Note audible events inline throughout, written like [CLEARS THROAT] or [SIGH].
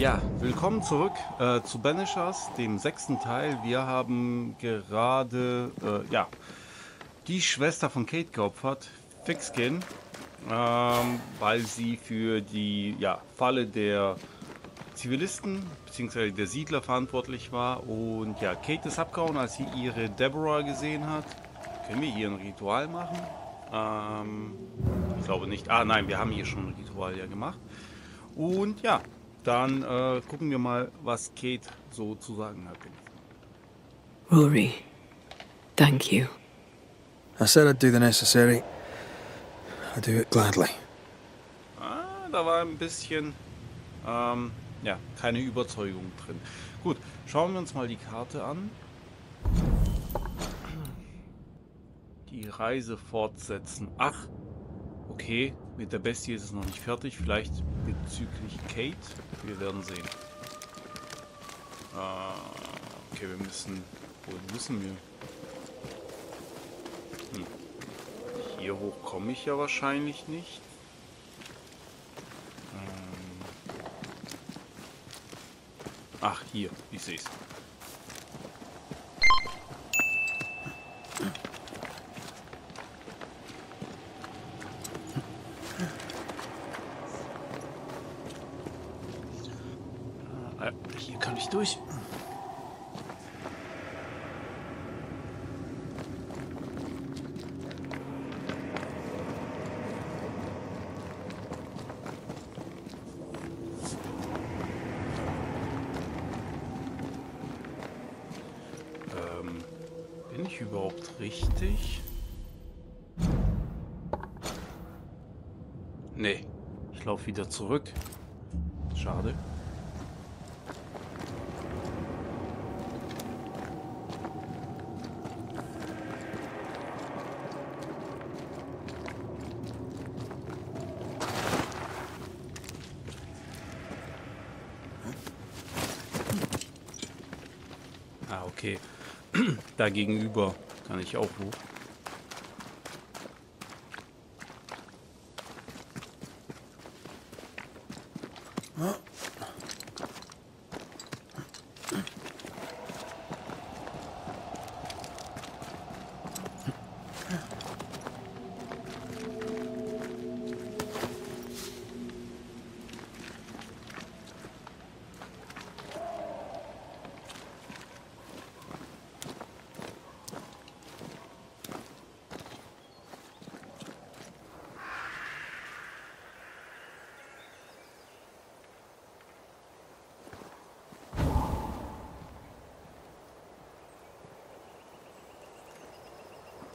Ja, willkommen zurück äh, zu Banishers, dem sechsten Teil. Wir haben gerade, äh, ja, die Schwester von Kate geopfert, Fixkin, ähm, weil sie für die ja, Falle der Zivilisten bzw. der Siedler verantwortlich war. Und ja, Kate ist abgehauen, als sie ihre Deborah gesehen hat. Können wir hier ein Ritual machen? Ähm, ich glaube nicht. Ah nein, wir haben hier schon ein Ritual ja gemacht. Und ja, dann äh, gucken wir mal, was Kate so zu sagen hat. Rory, thank you. I said I'd do the necessary. I do it gladly. Ah, da war ein bisschen, ähm, ja, keine Überzeugung drin. Gut, schauen wir uns mal die Karte an. Die Reise fortsetzen. Ach, okay, mit der Bestie ist es noch nicht fertig. Vielleicht bezüglich Kate. Wir werden sehen. Äh, okay, wir müssen... Wohin müssen wir? Hm. Hier hoch komme ich ja wahrscheinlich nicht. Ähm. Ach, hier. Ich sehe es. Ah, Hier kann ich durch. Ähm, bin ich überhaupt richtig? Nee, ich laufe wieder zurück. Schade. Ah, okay. [CLEARS THROAT] da gegenüber kann ich auch hoch.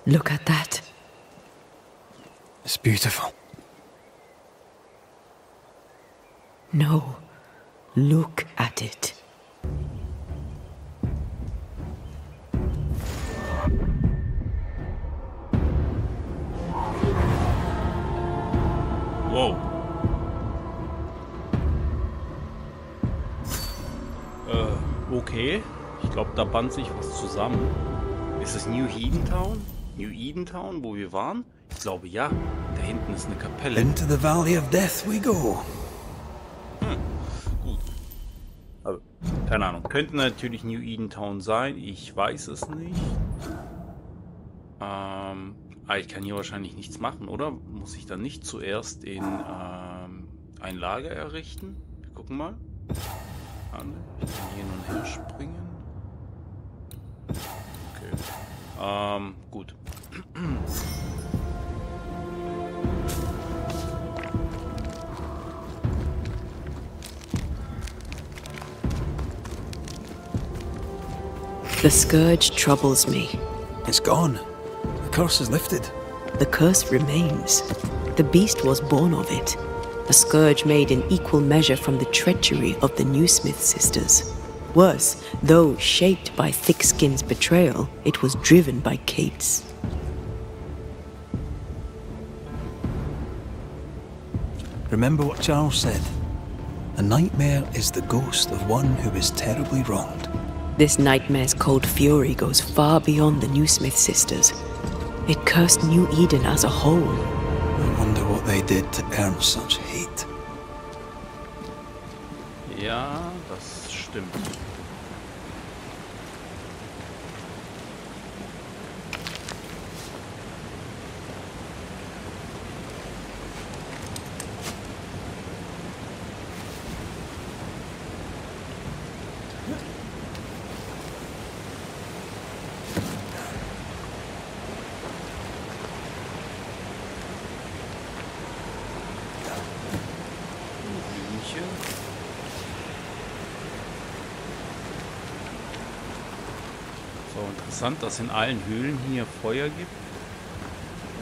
Look at that. It's beautiful. No, look at it. Wow. Äh, okay. Ich glaube, da band sich was zusammen. Ist es New Edentown? New Edentown, wo wir waren? Ich glaube ja. Da hinten ist eine Kapelle. Into the Valley of Death we go. Gut. Also, keine Ahnung. Könnte natürlich New Edentown sein. Ich weiß es nicht. Ähm, ah, ich kann hier wahrscheinlich nichts machen, oder? Muss ich dann nicht zuerst in ähm, ein Lager errichten? Wir gucken mal. Ich kann hier nun her springen. Okay. Ähm, gut. The scourge troubles me. It's gone. The curse is lifted. The curse remains. The beast was born of it. A scourge made in equal measure from the treachery of the Newsmith sisters. Worse, though shaped by Thickskin's betrayal, it was driven by Kate's. Remember what Charles said. A nightmare is the ghost of one who is terribly wronged. This nightmare's cold fury goes far beyond the Newsmith sisters. It cursed New Eden as a whole. I wonder what they did to earn such hate. Ja, das stimmt. Blümchen. So, interessant, dass in allen Höhlen hier Feuer gibt.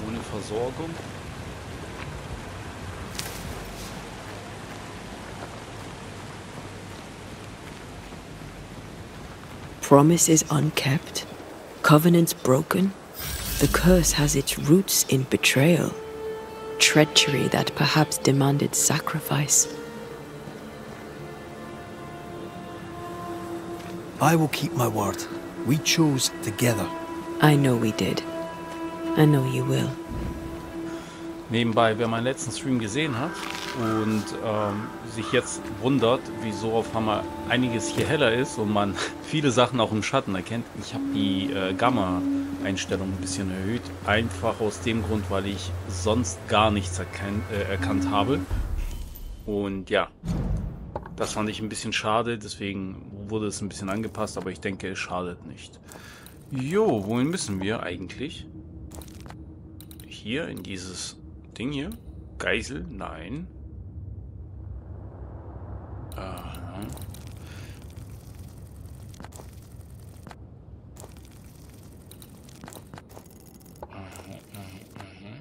Ohne Versorgung. Promises unkept, covenants broken. The curse has its roots in betrayal, treachery that perhaps demanded sacrifice. I will keep my word. We chose together. I know we did. I know you will. Nebenbei, wer meinen letzten Stream gesehen hat und ähm, sich jetzt wundert, wieso auf Hammer einiges hier heller ist und man [LAUGHS] viele Sachen auch im Schatten erkennt, ich habe die äh, Gamma-Einstellung ein bisschen erhöht. Einfach aus dem Grund, weil ich sonst gar nichts erken äh, erkannt habe. Und ja, das fand ich ein bisschen schade, deswegen wurde es ein bisschen angepasst, aber ich denke, es schadet nicht. Jo, wohin müssen wir eigentlich? Hier in dieses Ding hier? Geisel? Nein. Aha. Aha, aha.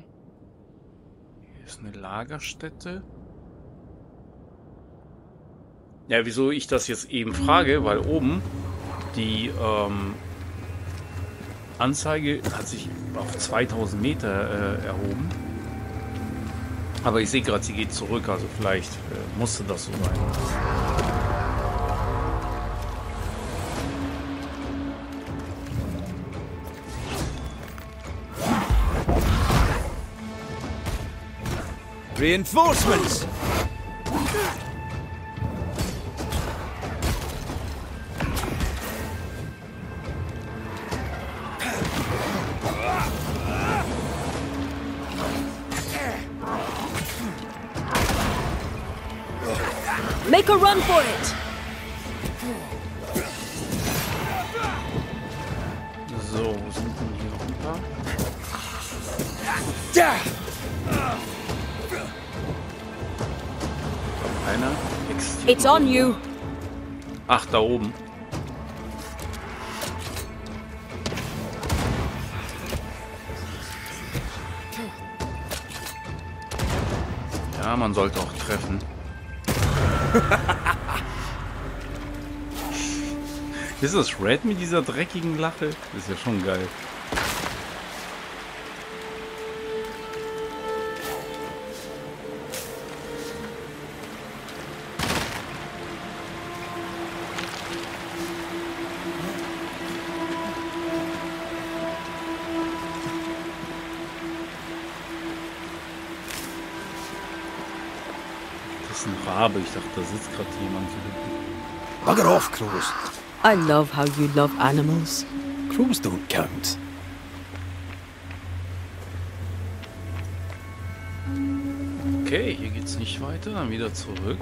Hier ist eine Lagerstätte. Ja, wieso ich das jetzt eben frage, weil oben die ähm, Anzeige hat sich auf 2000 Meter äh, erhoben. Aber ich sehe gerade, sie geht zurück, also vielleicht äh, musste das so sein. Reinforcements! Make a run for it! So, wo sind denn hier runter? Einer. Extrem. It's on you! Ach, da oben. Ja, man sollte auch treffen. Ist das Red mit dieser dreckigen Lache? Das ist ja schon geil. Dachte, da sitzt gerade jemand. Bugger off, crows. I love how you love animals. Crows don't count. Okay, hier geht's nicht weiter. Dann wieder zurück.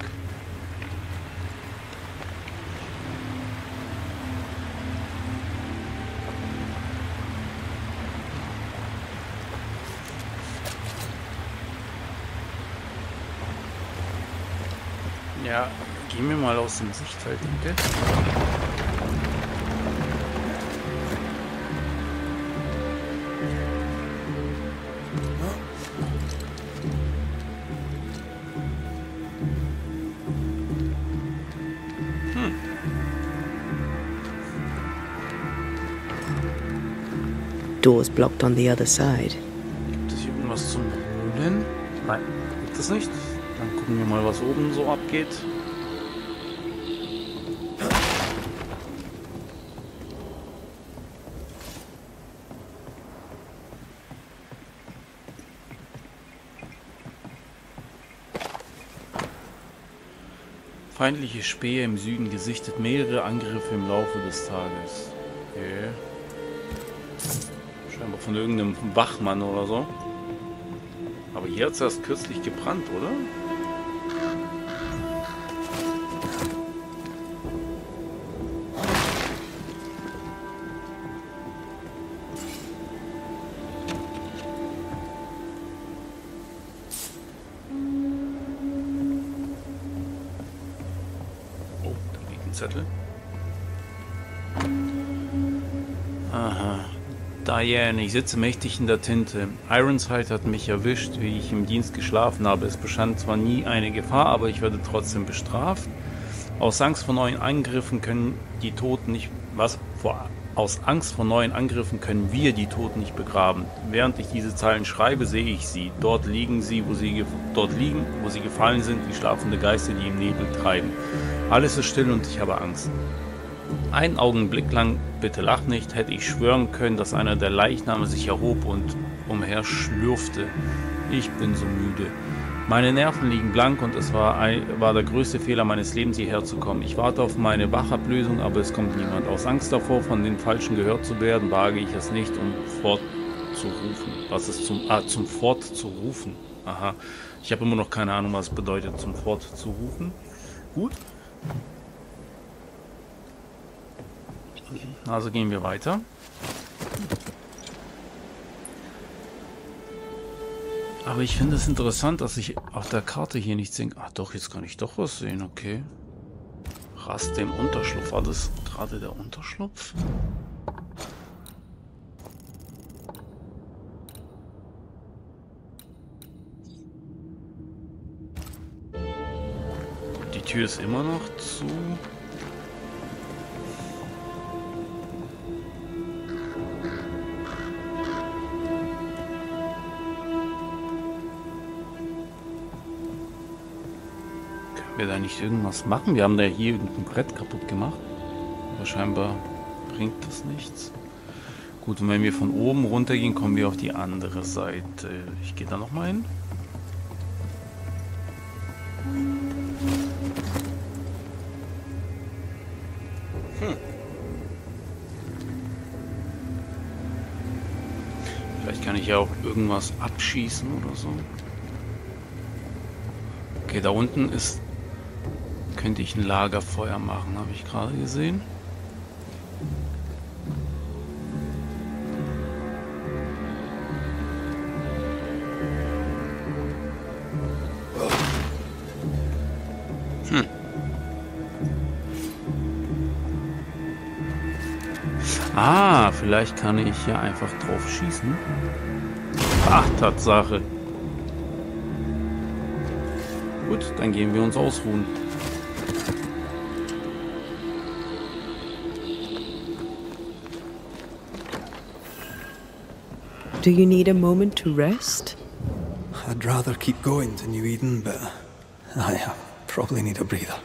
Gehen wir mal aus dem Sichtfeld, denke. Doors blocked on the other side. Gibt es hier irgendwas zum Holen? Nein, gibt es nicht. Dann gucken wir mal, was oben so abgeht. Feindliche Späher im Süden gesichtet mehrere Angriffe im Laufe des Tages. Okay. Scheinbar von irgendeinem Wachmann oder so. Aber hier hat es erst kürzlich gebrannt, oder? Diane, ich sitze mächtig in der Tinte. Ironside hat mich erwischt, wie ich im Dienst geschlafen habe. Es bestand zwar nie eine Gefahr, aber ich werde trotzdem bestraft. Aus Angst vor neuen Angriffen können die Toten nicht. Was? Vor, aus Angst vor neuen Angriffen können wir die Toten nicht begraben. Während ich diese Zeilen schreibe, sehe ich sie. Dort liegen sie, wo sie dort liegen, wo sie gefallen sind, wie schlafende Geister, die im Nebel treiben. Alles ist still und ich habe Angst. Einen Augenblick lang, bitte lach nicht, hätte ich schwören können, dass einer der Leichname sich erhob und umher schlürfte. Ich bin so müde. Meine Nerven liegen blank und es war, ein, war der größte Fehler meines Lebens, hierher zu kommen. Ich warte auf meine Wachablösung, aber es kommt niemand. Aus Angst davor, von den Falschen gehört zu werden, wage ich es nicht, um fortzurufen. Was ist zum, ah, zum fortzurufen? Aha. Ich habe immer noch keine Ahnung, was bedeutet, zum fortzurufen. Gut. Also gehen wir weiter. Aber ich finde es interessant, dass ich auf der Karte hier nichts sehen Ach doch, jetzt kann ich doch was sehen, okay. Rast im Unterschlupf. War das gerade der Unterschlupf? Die Tür ist immer noch zu. Wir da nicht irgendwas machen? Wir haben da hier irgendein Brett kaputt gemacht. Aber scheinbar bringt das nichts. Gut, und wenn wir von oben runter gehen, kommen wir auf die andere Seite. Ich gehe da nochmal hin. Hm. Vielleicht kann ich ja auch irgendwas abschießen oder so. Okay, da unten ist könnte ich ein Lagerfeuer machen, habe ich gerade gesehen. Hm. Ah, vielleicht kann ich ja einfach drauf schießen. Ach, Tatsache. Gut, dann gehen wir uns ausruhen. Do you need a moment to rest? I'd rather keep going to New Eden, but I uh, probably need a breather.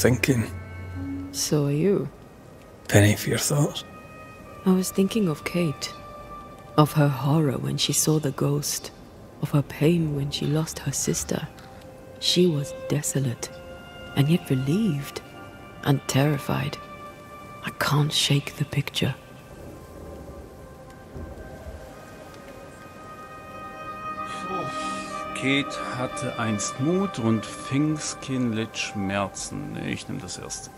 Thinking. So are you. Penny for your thoughts? I was thinking of Kate. Of her horror when she saw the ghost. Of her pain when she lost her sister. She was desolate, and yet relieved, and terrified. I can't shake the picture. Kate hatte einst Mut und Fingskin litt Schmerzen. Ich nehme das erste.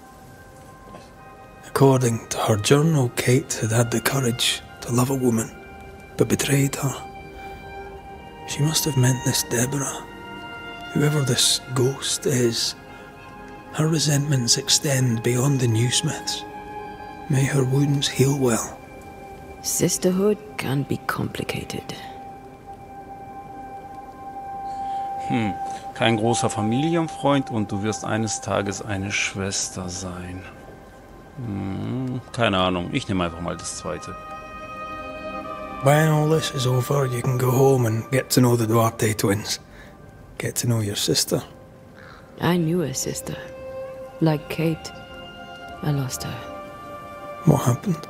According to her journal, Kate had had the courage to love a woman, but betrayed her. She must have meant this Deborah. Whoever this ghost is, her resentments extend beyond the Newsmiths. May her wounds heal well. Sisterhood can be complicated. Hm, kein großer Familienfreund und du wirst eines Tages eine Schwester sein. Hm, keine Ahnung, ich nehme einfach mal das zweite. When all this is over, you can go home and get to know the Duarte twins. Get to know your sister. I knew a sister. Like Kate. I lost her. What happened?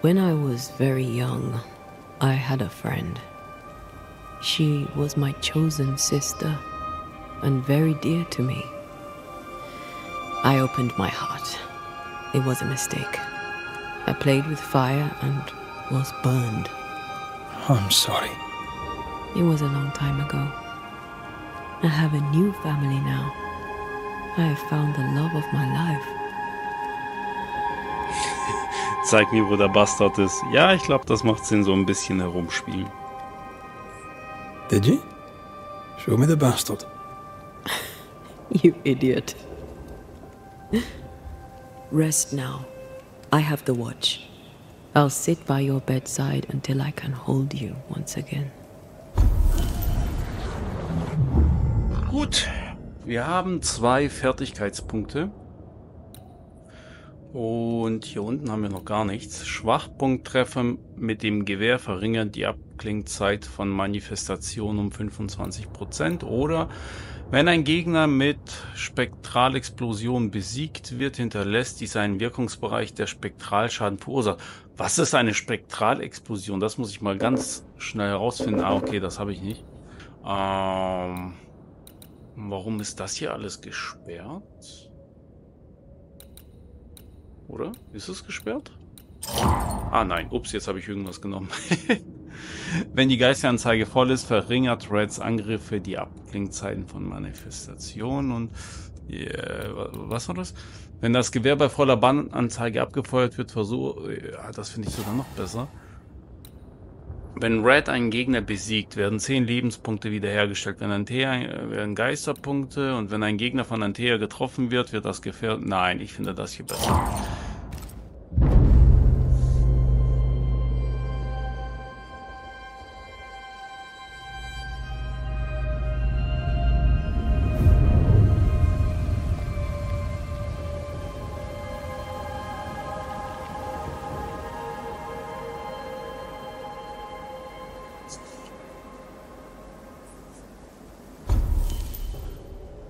When I was very young, I had a friend. She was my chosen sister and very dear to me. I opened my heart. It was a mistake. I played with fire and was burned. I'm sorry. It was a long time ago. I have a new family now. I have found the love of my life. [LAUGHS] Zeig mir, wo der Bastard ist. Ja, ich glaube, das macht Sinn, so ein bisschen herumspielen. Did you? Show me the bastard. [LAUGHS] You idiot. Rest now. I have the watch. I'll sit by your bedside until I can hold you once again. Gut, wir haben zwei Fertigkeitspunkte. Und hier unten haben wir noch gar nichts. Schwachpunkttreffer mit dem Gewehr verringern die Abklingzeit von Manifestation um 25%. Oder wenn ein Gegner mit Spektralexplosion besiegt wird, hinterlässt dies einen Wirkungsbereich, der Spektralschaden verursacht. Was ist eine Spektralexplosion? Das muss ich mal ganz schnell herausfinden. Ah, okay, das habe ich nicht. Ähm, warum ist das hier alles gesperrt? Oder? Ist es gesperrt? Ah nein, ups, jetzt habe ich irgendwas genommen. [LAUGHS] Wenn die Geisteranzeige voll ist, verringert Reds Angriffe die Abklingzeiten von Manifestation und yeah, was war das? Wenn das Gewehr bei voller Bandanzeige abgefeuert wird, versuch, ja, das finde ich sogar noch besser. Wenn Red einen Gegner besiegt, werden 10 Lebenspunkte wiederhergestellt. Wenn Antea werden Geisterpunkte und wenn ein Gegner von Antea getroffen wird, wird das Gefährt. Nein, ich finde das hier besser.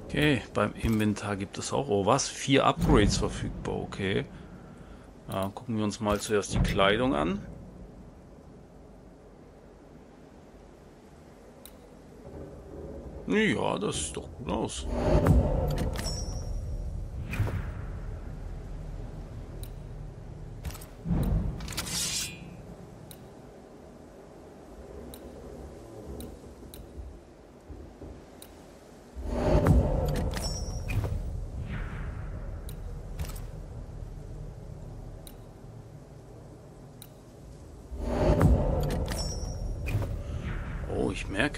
Okay, beim Inventar gibt es auch, oh was, vier Upgrades verfügbar, okay. Ja, gucken wir uns mal zuerst die Kleidung an. Ja, das sieht doch gut aus.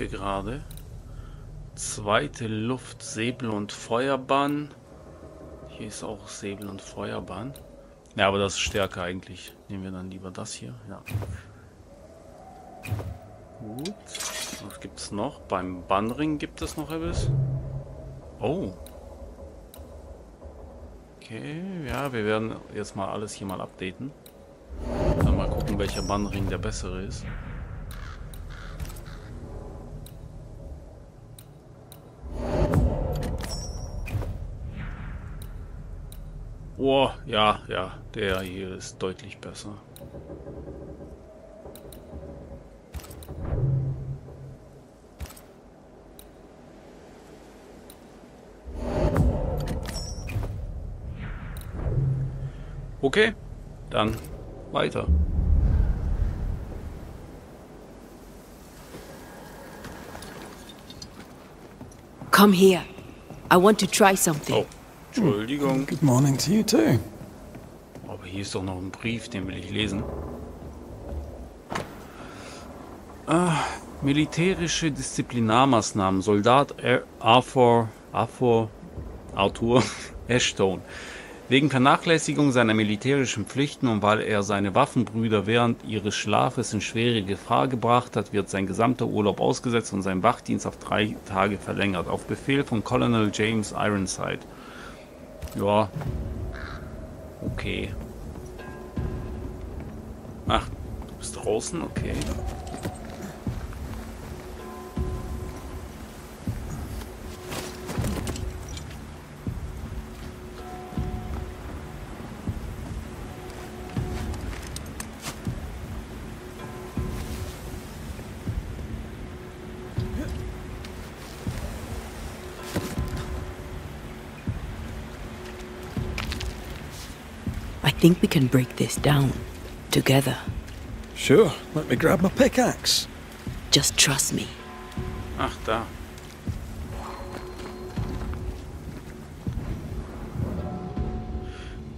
Merke gerade. Zweite Luft, Säbel und Feuerbahn. Hier ist auch Säbel und Feuerbahn. Ja, aber das ist stärker eigentlich. Nehmen wir dann lieber das hier. Ja. Gut. Was gibt es noch? Beim Bannring gibt es noch etwas. Oh. Okay, ja, wir werden jetzt mal alles hier mal updaten. Dann mal gucken, welcher Bannring der bessere ist. Oh, ja, ja, der hier ist deutlich besser. Okay, dann weiter. Come here. I want to try something. Oh, Entschuldigung. Good morning to you too. Aber hier ist doch noch ein Brief, den will ich lesen. Ah, militärische Disziplinarmaßnahmen. Soldat Ar- Arthur, Arthur, [LAUGHS] Arthur Ashton. Wegen Vernachlässigung seiner militärischen Pflichten und weil er seine Waffenbrüder während ihres Schlafes in schwere Gefahr gebracht hat, wird sein gesamter Urlaub ausgesetzt und sein Wachdienst auf drei Tage verlängert. Auf Befehl von Colonel James Ironside. Ja. Okay. Ach, du bist draußen? Okay. Think we can break this down. Together. Sure, let me grab my pickaxe. Just trust me. Ach, da.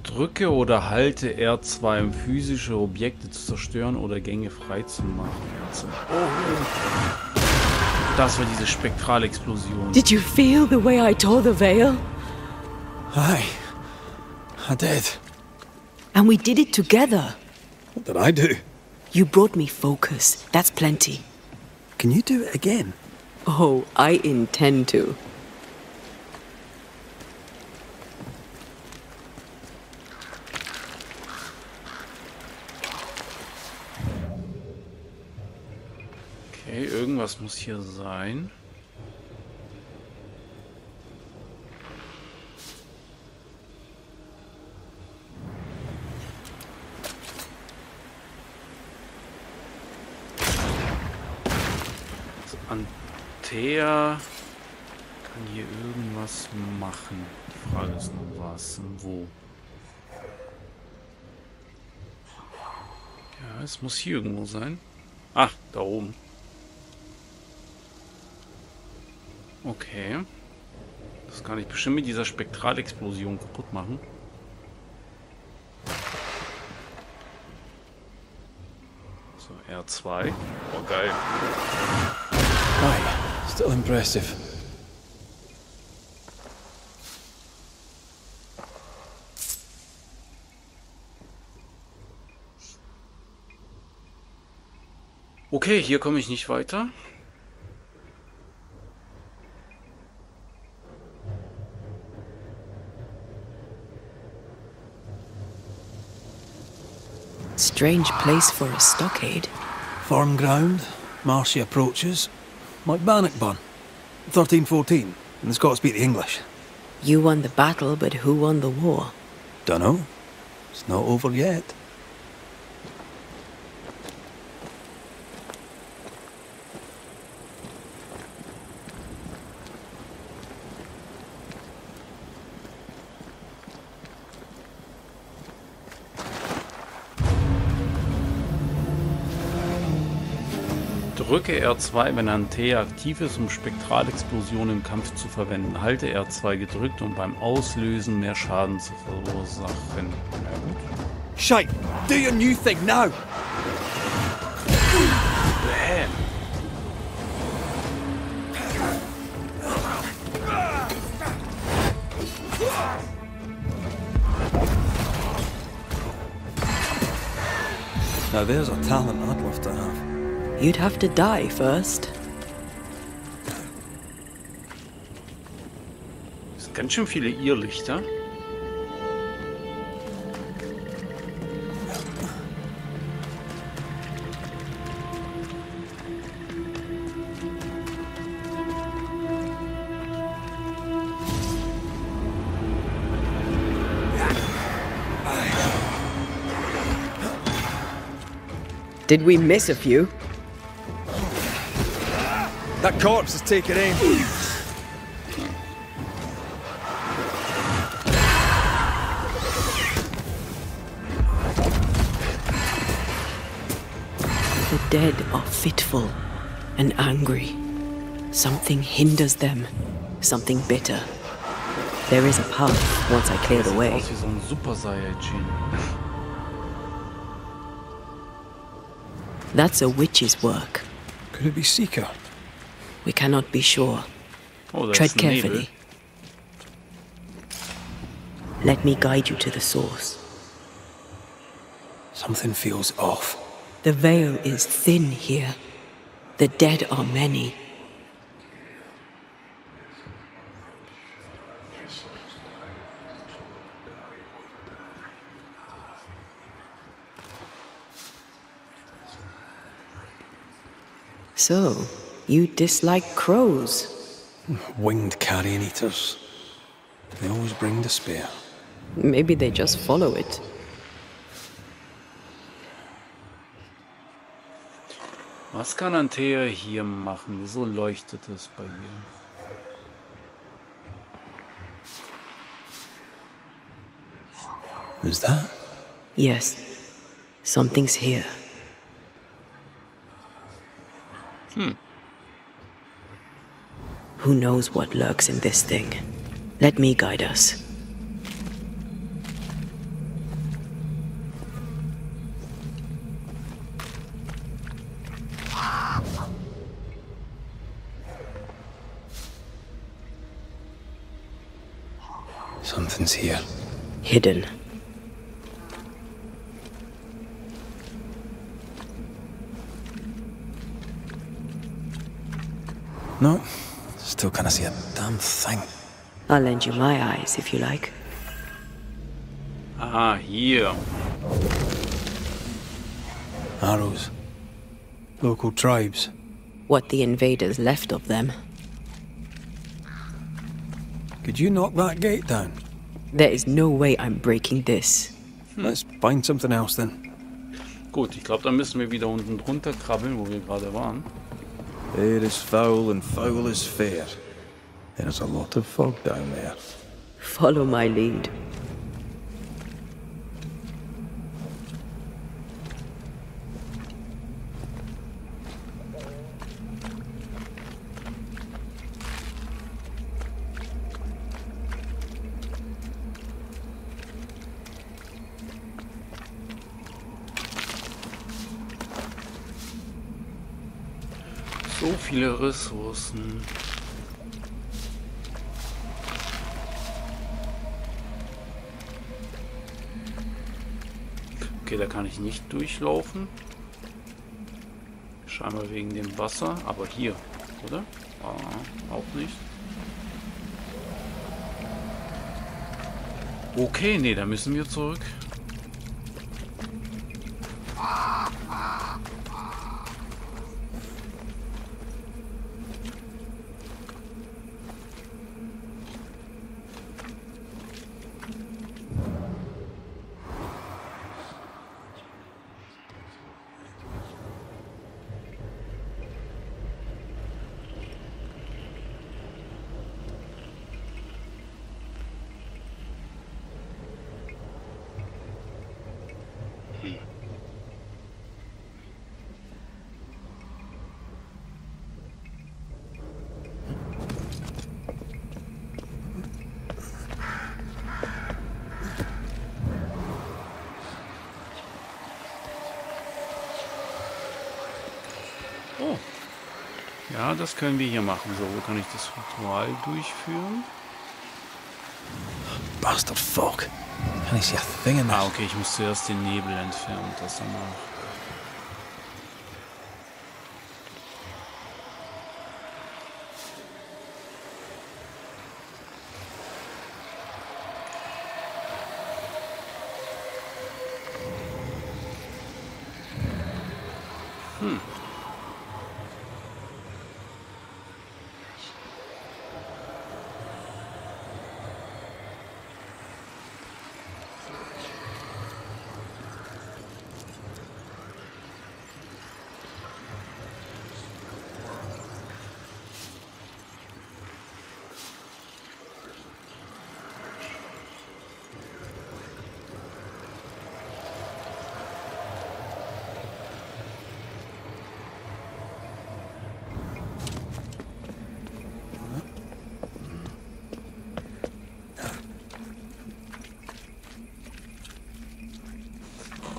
Drücke oder halte R2, um physische Objekte zu zerstören oder Gänge freizumachen. Oh. Das war diese Spektralexplosion. Did you feel the way I tore the veil? Aye, I did. And we did it together. What did I do? You brought me focus. That's plenty. Can you do it again? Oh, I intend to. Okay, irgendwas muss hier sein. Antea kann hier irgendwas machen. Die Frage ist nur was und wo. Ja, es muss hier irgendwo sein. Ah, da oben. Okay. Das kann ich bestimmt mit dieser Spektralexplosion kaputt machen. So, R2. Oh, geil. Aye, still impressive. Okay, hier komme ich nicht weiter. Strange place for a stockade. Farm ground, marshy approaches, like Bannockburn. 1314, and the Scots beat the English. You won the battle, but who won the war? Dunno. It's not over yet. Drücke R2, wenn Antea aktiv ist, um Spektralexplosionen im Kampf zu verwenden. Halte R2 gedrückt, um beim Auslösen mehr Schaden zu verursachen. Na gut. Shite! Do your new thing now! Bam. Now there's a talent I'd. You'd have to die first. Es sind ganz schön viele Irrlichter. Did we miss a few? That corpse is taking aim. The dead are fitful and angry. Something hinders them. Something bitter. There is a path once I clear the way. aus wie so ein Super Saiyajin. That's a witch's work. Could it be Seeker? We cannot be sure. Oh, Tread ist ein carefully. Let me guide you to the source. Something feels off. The veil is thin here. The dead are many. So, you dislike crows? Winged carrion eaters. They always bring despair. Maybe they just follow it. Was kann Antea hier machen? Wieso leuchtet es bei ihr? Who's that? Yes, something's here. Hm. Who knows what lurks in this thing? Let me guide us. Something's here. Hidden. No, still can't see a damn thing. I'll lend you my eyes if you like. Ah, here. Arrows. Local tribes. What the invaders left of them. Could you knock that gate down? There is no way I'm breaking this. Let's find something else then. Gut, ich glaube, dann müssen wir wieder unten drunter krabbeln, wo wir gerade waren. Air is foul and foul is fair. There's a lot of fog down there. Follow my lead. Ressourcen. Okay, da kann ich nicht durchlaufen. Scheinbar wegen dem Wasser, aber hier, oder? Ah, auch nicht. Okay, nee, da müssen wir zurück. Ja, das können wir hier machen. So, wo kann ich das Ritual durchführen? Bastard fog. Can I see a thing in Ah, okay, ich muss zuerst den Nebel entfernen und das danach.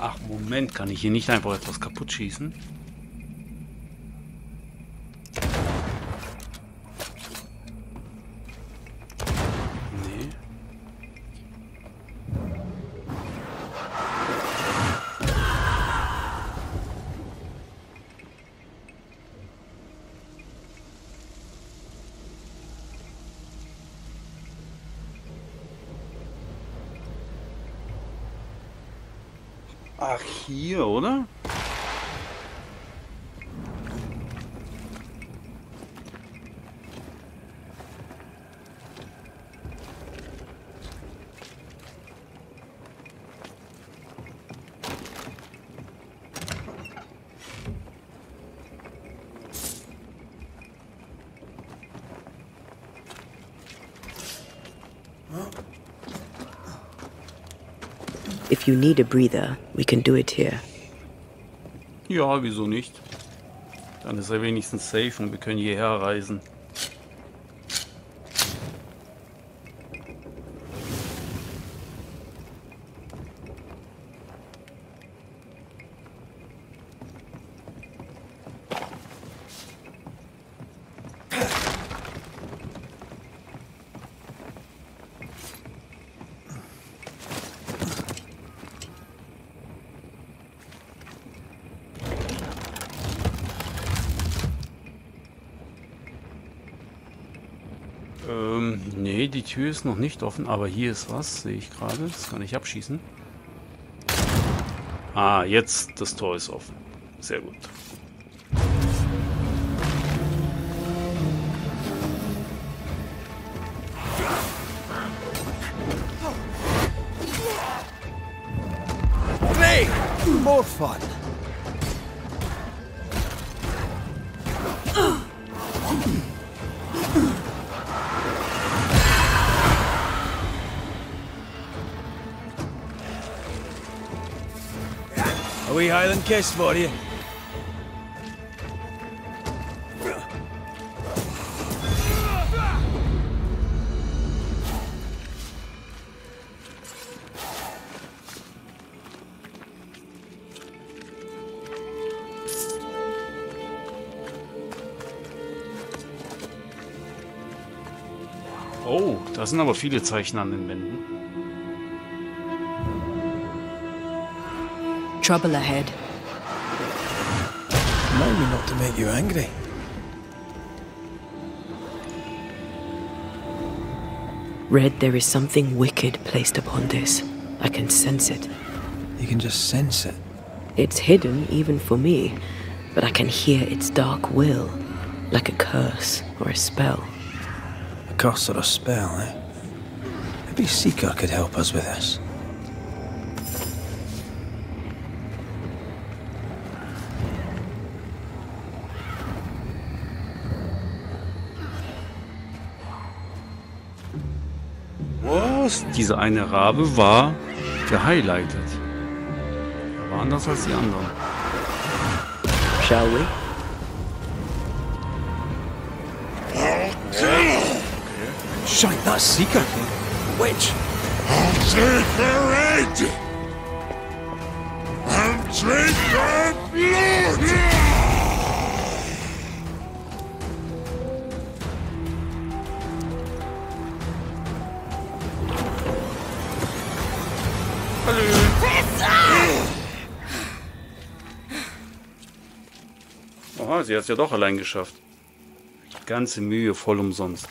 Ach, Moment, kann ich hier nicht einfach etwas kaputt schießen? 对呀，我呢？If you need a breather, we can do it here. Ja, wieso nicht? Dann ist er wenigstens safe und wir können hierher reisen. Ähm, nee, Tür ist noch nicht offen, aber hier ist was, sehe ich gerade. Das kann ich abschießen. Ah, jetzt das Tor ist offen. Sehr gut. Highland kiss for you. Oh, da sind aber viele Zeichen an den Wänden. Trouble ahead. To make you angry. Red, there is something wicked placed upon this. I can sense it. You can just sense it. It's hidden even for me, but I can hear its dark will, like a curse or a spell. A curse or a spell, eh? Maybe Seeker could help us with this. Jahres. Diese eine Rabe war gehighlightet. war anders als die anderen. Shall we? Okay. Shine that seeker. Witch. I'll take her blood! Oha, sie hat es ja doch allein geschafft. Die ganze Mühe voll umsonst.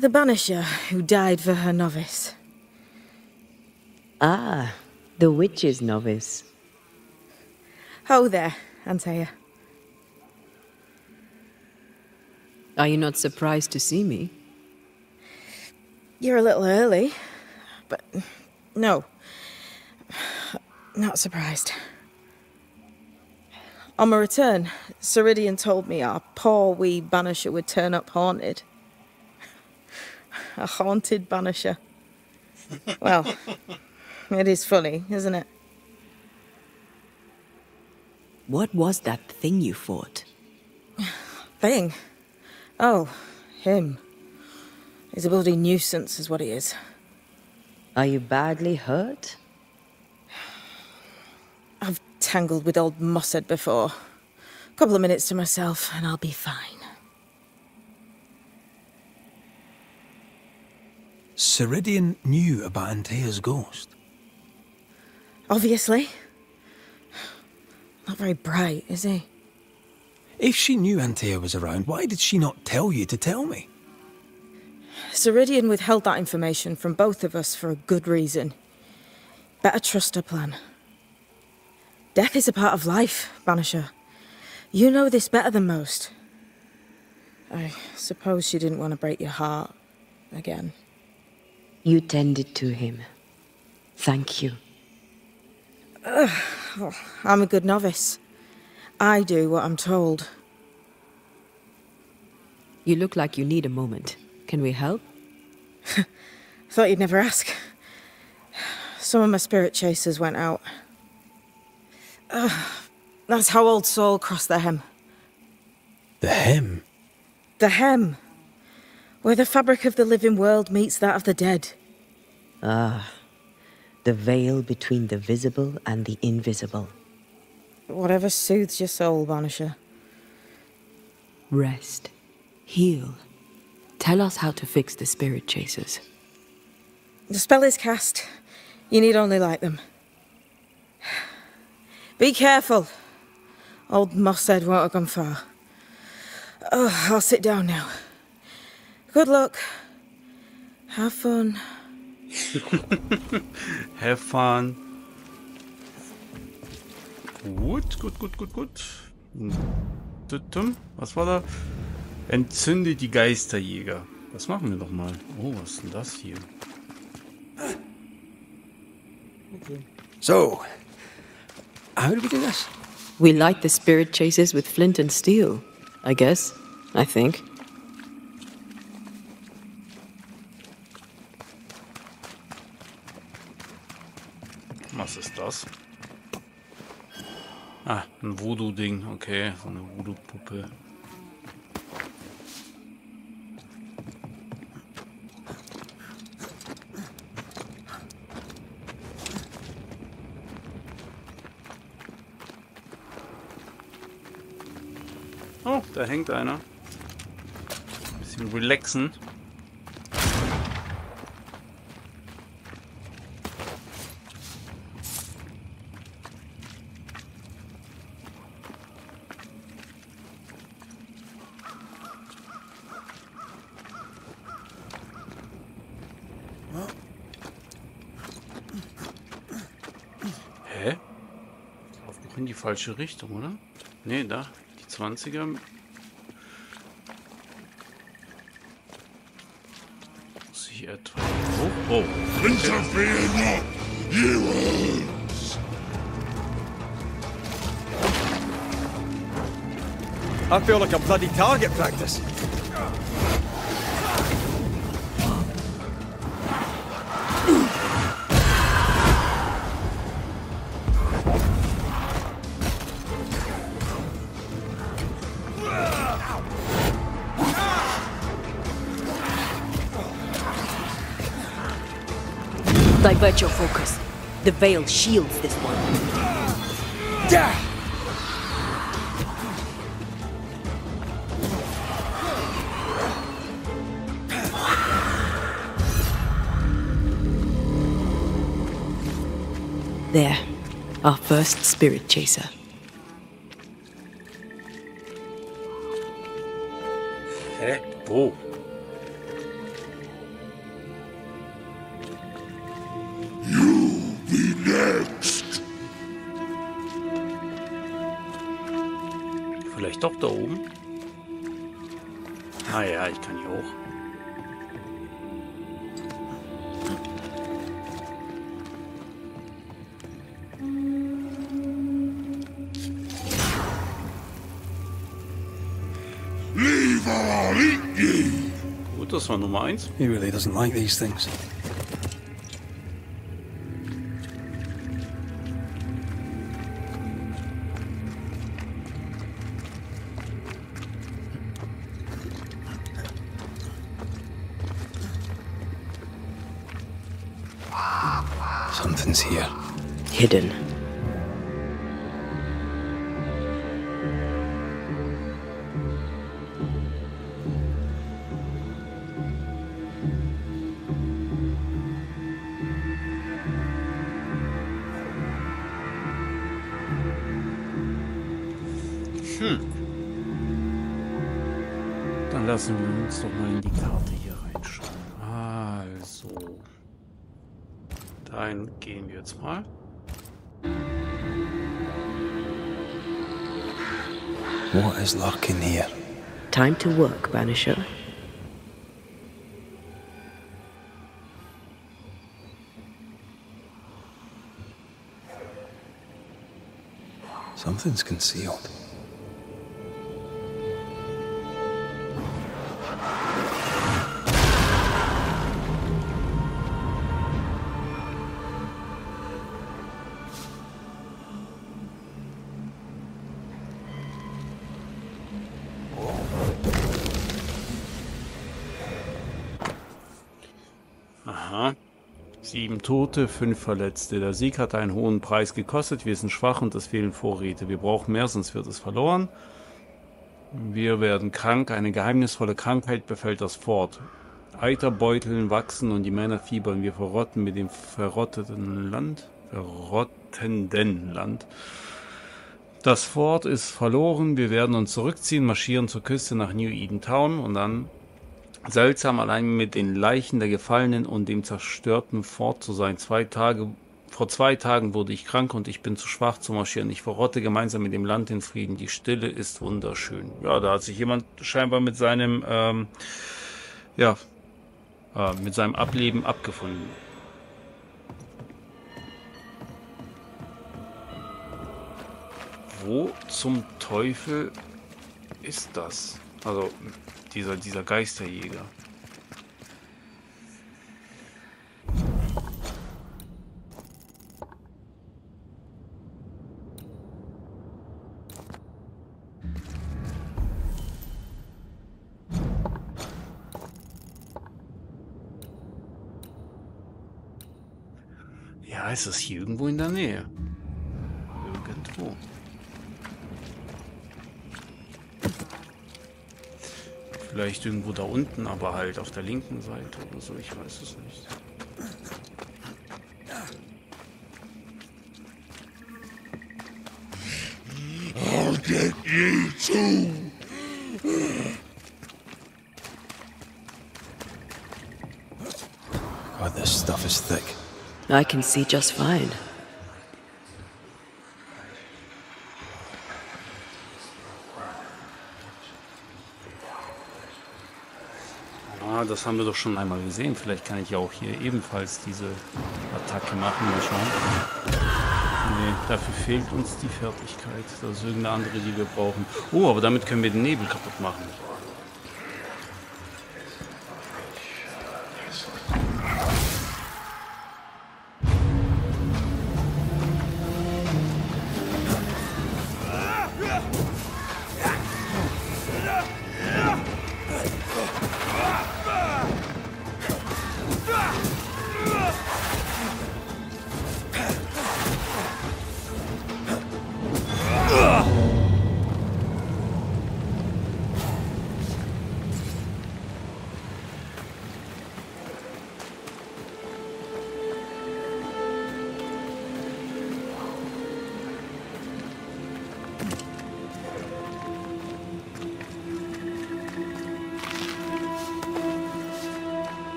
The Banisher who died for her novice. Ah, the witch's novice. Ho there, Antea. Are you not surprised to see me? You're a little early, but no. Not surprised. On my return, Siridean told me our poor wee banisher would turn up haunted. A haunted banisher. Well, it is funny, isn't it? What was that thing you fought? Thing. Oh, him. He's a bloody nuisance, is what he is. Are you badly hurt? Tangled with old Mossad before. A couple of minutes to myself, and I'll be fine. Siridean knew about Antea's ghost. Obviously. Not very bright, is he? If she knew Antea was around, why did she not tell you to tell me? Siridean withheld that information from both of us for a good reason. Better trust her plan. Death is a part of life, Banisher. You know this better than most. I suppose she didn't want to break your heart again. You tended to him. Thank you. Well, oh, I'm a good novice. I do what I'm told. You look like you need a moment. Can we help? [LAUGHS] Thought you'd never ask. Some of my spirit chasers went out. Ugh, [SIGHS] that's how old Saul crossed the hem. The hem? The hem. Where the fabric of the living world meets that of the dead. Ah, the veil between the visible and the invisible. Whatever soothes your soul, Banisher. Rest. Heal. Tell us how to fix the spirit chasers. The spell is cast. You need only light them. Be careful. Old Moss said won't have gone far. Oh, I'll sit down now. Good luck. Have fun. [LAUGHS] Have fun. Gut, gut, gut, gut, gut. Was war da? Entzünde die Geisterjäger. Das machen wir doch mal. Oh, was ist denn das hier? So, how do we do this? We light the spirit chasers with flint and steel. I guess. I think. Was ist das? Ah, ein Voodoo-Ding. Okay, so eine Voodoo-Puppe. Da hängt einer. Bisschen relaxen. Hä? Doch in die falsche Richtung, oder? Nee, da. Die 20er. Oh. Interfere not, heroes! I feel like a bloody target practice. Divert your focus. The veil shields this one. There, our first spirit chaser. He really doesn't like these things. Time to work, Banisher. Something's concealed. Sieben Tote, fünf Verletzte. Der Sieg hat einen hohen Preis gekostet. Wir sind schwach und es fehlen Vorräte. Wir brauchen mehr, sonst wird es verloren. Wir werden krank. Eine geheimnisvolle Krankheit befällt das Fort. Eiterbeuteln wachsen und die Männer fiebern. Wir verrotten mit dem verrotteten Land. Verrottenden Land. Das Fort ist verloren. Wir werden uns zurückziehen, marschieren zur Küste nach New Eden Town und dann seltsam allein mit den Leichen der Gefallenen und dem zerstörten Fort zu sein. Zwei Tage, vor zwei Tagen wurde ich krank und ich bin zu schwach zu marschieren. Ich verrotte gemeinsam mit dem Land in Frieden. Die Stille ist wunderschön. Ja, da hat sich jemand scheinbar mit seinem, ähm, ja, äh, mit seinem Ableben abgefunden. Wo zum Teufel ist das? Also, dieser, dieser Geisterjäger. Ja, ist das hier irgendwo in der Nähe? Irgendwo. Vielleicht irgendwo da unten, aber halt auf der linken Seite oder so, ich weiß es nicht. I'll get you too. God, this stuff is thick. I can see just fine. Ah, das haben wir doch schon einmal gesehen. Vielleicht kann ich ja auch hier ebenfalls diese Attacke machen. Mal schauen. Nee, dafür fehlt uns die Fertigkeit. Das ist irgendeine andere, die wir brauchen. Oh, aber damit können wir den Nebel kaputt machen.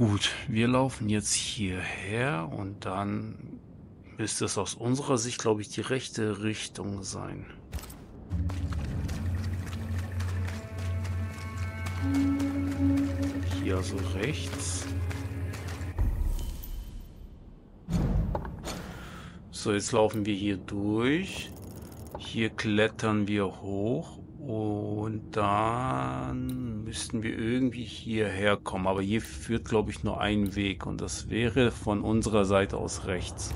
Gut, wir laufen jetzt hierher und dann müsste es aus unserer Sicht, glaube ich, die rechte Richtung sein. Hier also rechts. So, jetzt laufen wir hier durch. Hier klettern wir hoch und dann müssten wir irgendwie hierher kommen. Aber hier führt, glaube ich, nur ein Weg. Und das wäre von unserer Seite aus rechts.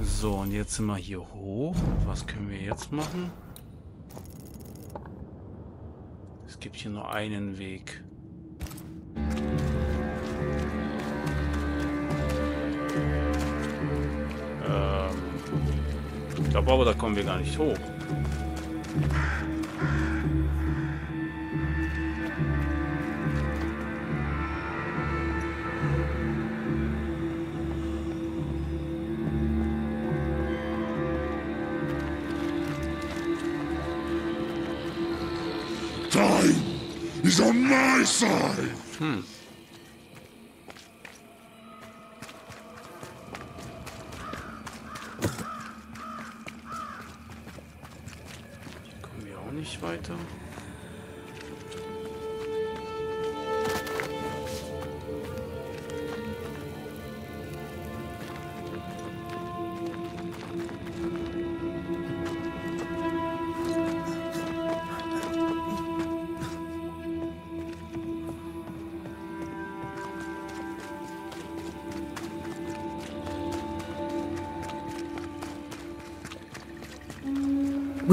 So, und jetzt sind wir hier hoch. Was können wir jetzt machen? Gibt hier nur einen Weg. Ähm, ich glaube aber, da kommen wir gar nicht hoch. Is on my side. Kommen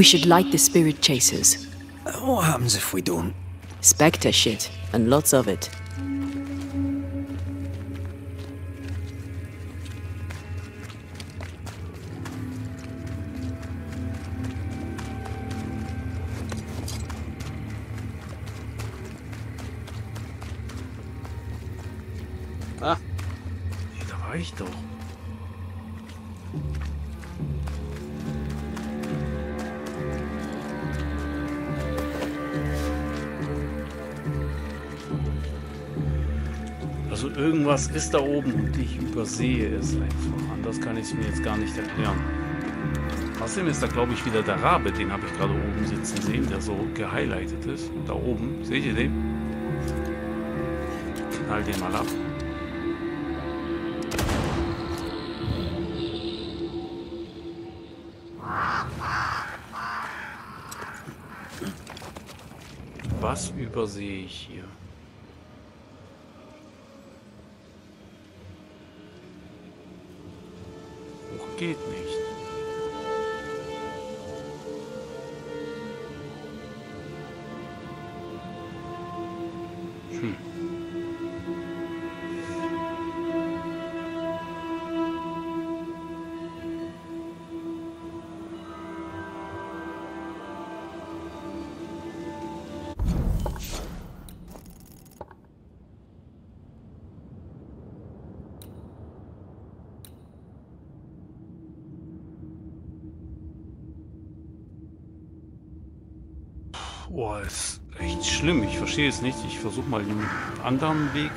We should light the spirit chasers. Uh, what happens if we don't? Spectre shit, and lots of it. Da oben und ich übersehe es einfach. Anders kann ich es mir jetzt gar nicht erklären. Außerdem ist da glaube ich wieder der Rabe, den habe ich gerade oben sitzen sehen, der so gehighlightet ist. Da oben, seht ihr den? Knall den mal ab. Was übersehe ich hier? Boah, ist echt schlimm. Ich verstehe es nicht. Ich versuche mal den anderen Weg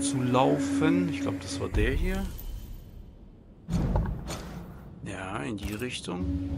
zu laufen. Ich glaube, das war der hier. Ja, in die Richtung.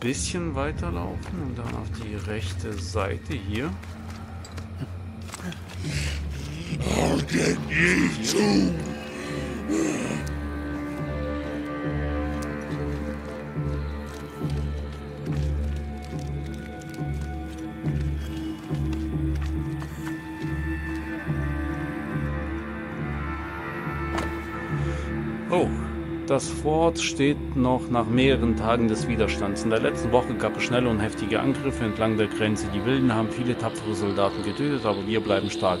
Bisschen weiterlaufen und dann auf die rechte Seite hier. I'll get you too. Das Fort steht noch nach mehreren Tagen des Widerstands. In der letzten Woche gab es schnelle und heftige Angriffe entlang der Grenze. Die Wilden haben viele tapfere Soldaten getötet, aber wir bleiben stark.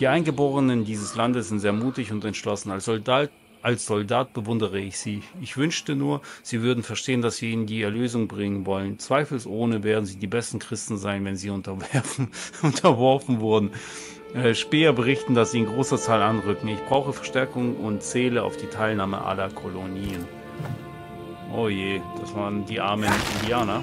Die Eingeborenen dieses Landes sind sehr mutig und entschlossen. Als Soldat, als Soldat bewundere ich sie. Ich wünschte nur, sie würden verstehen, dass wir ihnen die Erlösung bringen wollen. Zweifelsohne werden sie die besten Christen sein, wenn sie [LAUGHS] unterworfen wurden. Äh, Speer berichten, dass sie in großer Zahl anrücken. Ich brauche Verstärkung und zähle auf die Teilnahme aller Kolonien. Oh je, das waren die armen Indianer.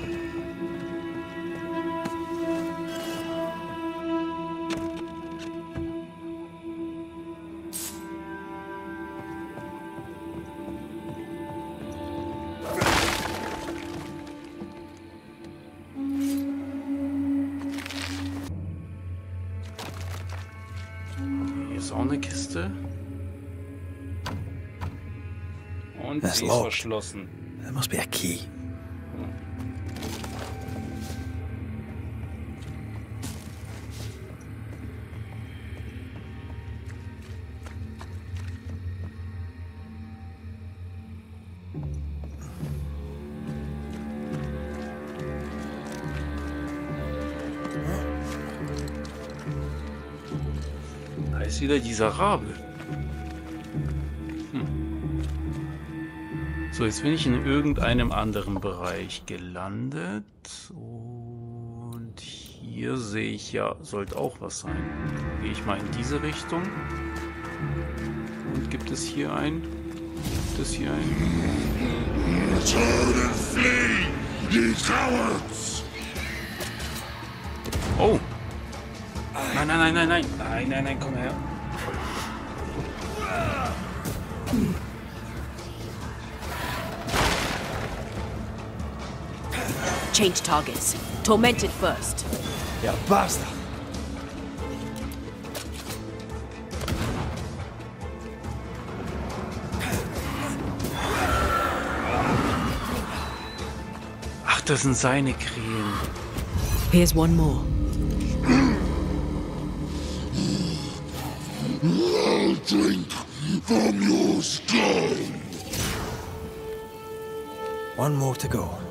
Verschlossen. There must be a key. Da ist wieder dieser Rabe. So, jetzt bin ich in irgendeinem anderen Bereich gelandet. Und hier sehe ich ja, sollte auch was sein. Gehe ich mal in diese Richtung. Und gibt es hier ein? Gibt es hier ein? Turn and flee, ye cowards! Oh! Nein, nein, nein, nein, nein. Nein, nein, nein, komm her. Change targets. Tormented first. Ja, bastard. Ach, das sind seine Krähen. Here's one more. I'll drink from your skull! One more to go.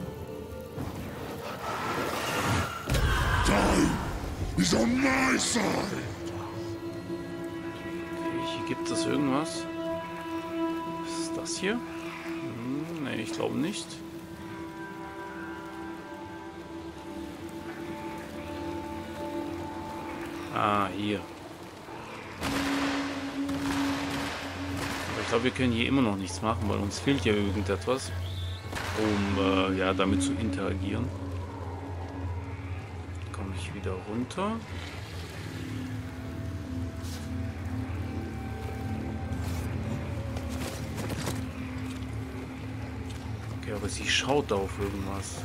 On my side! Okay, hier gibt es irgendwas. Was ist das hier? Hm, nee, ich glaube nicht. Ah, hier. Aber ich glaube, wir können hier immer noch nichts machen, weil uns fehlt ja irgendetwas, um äh, ja, damit zu interagieren. Ich wieder runter. Okay, aber sie schaut auf irgendwas.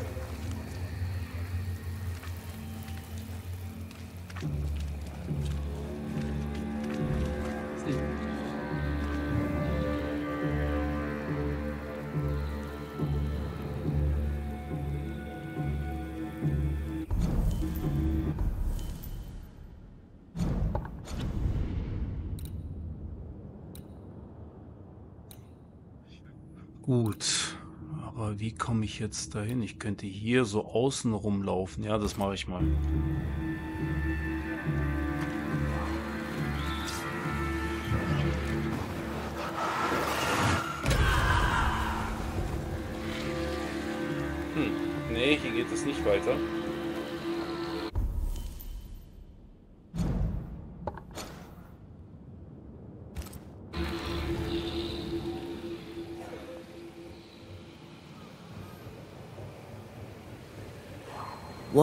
Gut, aber wie komme ich jetzt dahin? Ich könnte hier so außen rumlaufen. Ja, das mache ich mal. Hm, nee, hier geht es nicht weiter.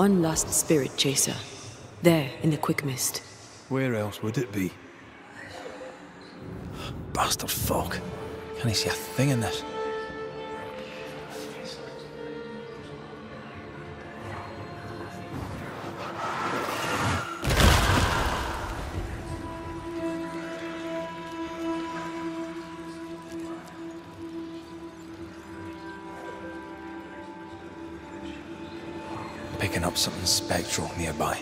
One last spirit chaser. There, in the quick mist. Where else would it be? Bastard fog. Can he see a thing in this? Nearby.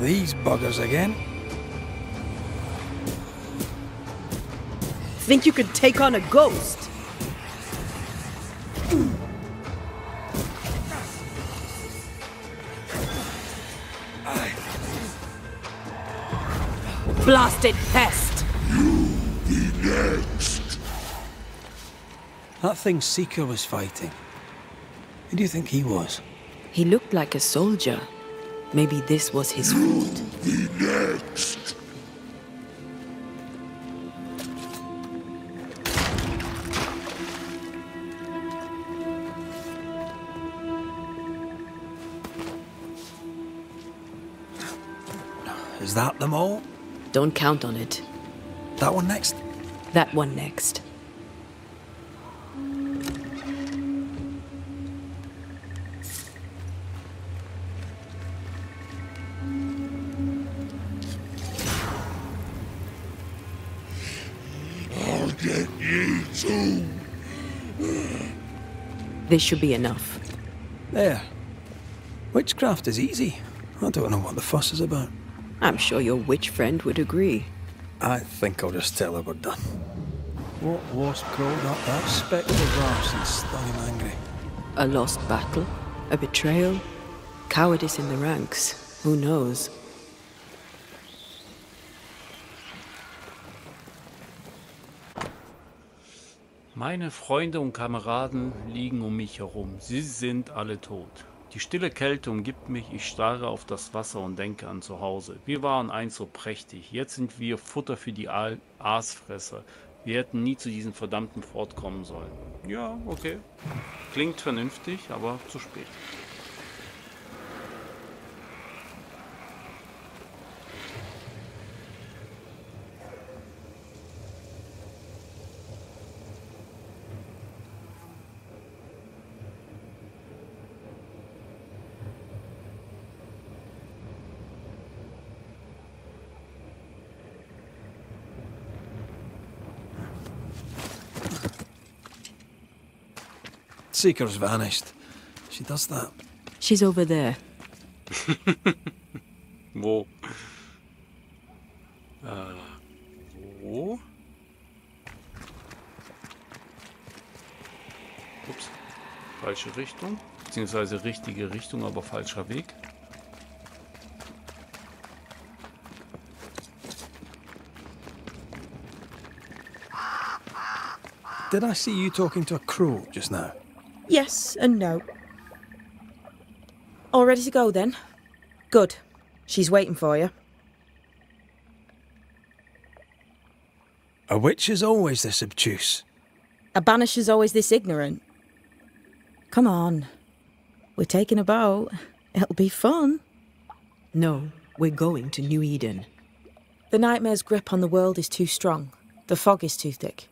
These buggers again? Think you could take on a ghost? Blasted pest! Next! That thing Seeker was fighting. Who do you think he was? He looked like a soldier. Maybe this was his fort. Don't count on it. That one next? That one next. I'll get you too. This should be enough. There. Witchcraft is easy. I don't know what the fuss is about. I'm sure your witch friend would agree. I think I'll just tell her we're done. What was crawled up that spectre's arse and stung him angry? A lost battle? A betrayal? Cowardice in the ranks? Who knows? Meine Freunde und Kameraden liegen um mich herum. Sie sind alle tot. Die stille Kälte umgibt mich, ich starre auf das Wasser und denke an zu Hause. Wir waren einst so prächtig, jetzt sind wir Futter für die Aasfresser. Wir hätten nie zu diesem verdammten Fort kommen sollen. Ja, okay. Klingt vernünftig, aber zu spät. Seeker's vanished. She does that. She's over there. [LAUGHS] Wo? Äh, wo? Ups. Falsche Richtung. Beziehungsweise richtige Richtung, aber falscher Weg. Did I see you talking to a crow just now? Yes and no. All ready to go then? Good. She's waiting for you. A witch is always this obtuse. A banisher's always this ignorant. Come on. We're taking a boat. It'll be fun. No, we're going to New Eden. The nightmare's grip on the world is too strong. The fog is too thick.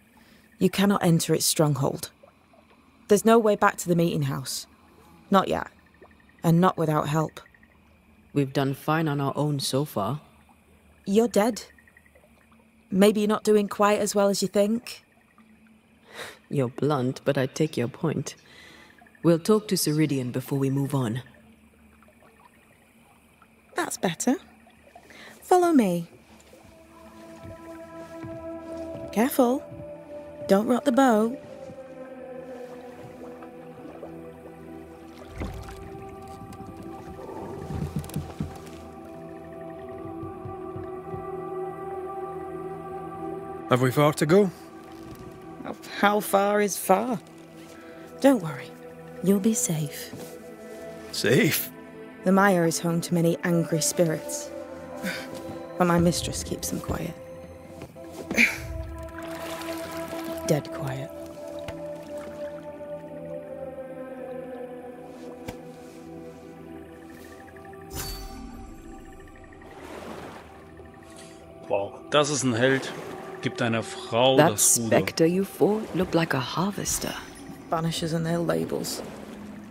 You cannot enter its stronghold. There's no way back to the meeting house. Not yet. And not without help. We've done fine on our own so far. You're dead. Maybe you're not doing quite as well as you think. [SIGHS] You're blunt, but I take your point. We'll talk to Siridean before we move on. That's better. Follow me. Careful. Don't rock the boat. Have we far to go? How far is far? Don't worry. You'll be safe. Safe. The mire is home to many angry spirits. [SIGHS] But my mistress keeps them quiet. [SIGHS] Dead quiet. Wow, das ist ein Held. Gibt einer Frau That das Ruder. spectre you fought looked like a harvester. Banishers and their labels.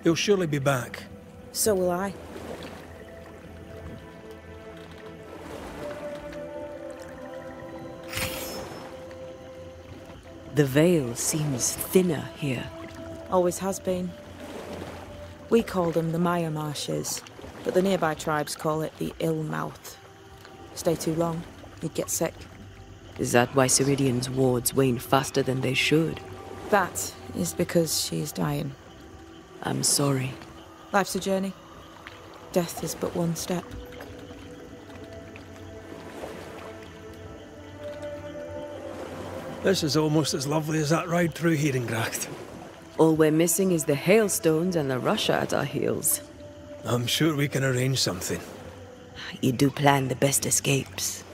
He'll surely be back. So will I. The veil seems thinner here. Always has been. We call them the Maya Marshes, but the nearby tribes call it the Ill Mouth. Stay too long, you'd get sick. Is that why Siridean's wards wane faster than they should? That is because she's dying. I'm sorry. Life's a journey. Death is but one step. This is almost as lovely as that ride through Herengracht. All we're missing is the hailstones and the Russia at our heels. I'm sure we can arrange something. You do plan the best escapes.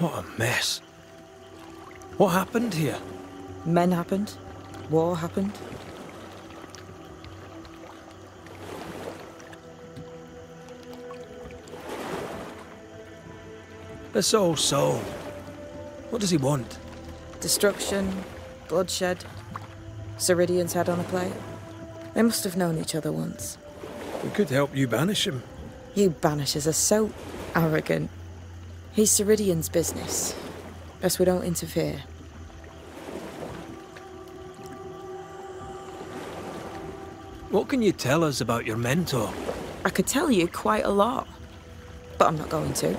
What a mess. What happened here? Men happened. War happened. This all so. What does he want? Destruction, bloodshed. Siridean's head on a plate. They must have known each other once. We could help you banish him. You banishers are so arrogant. He's Siridean's business. Best we don't interfere. What can you tell us about your mentor? I could tell you quite a lot, but I'm not going to.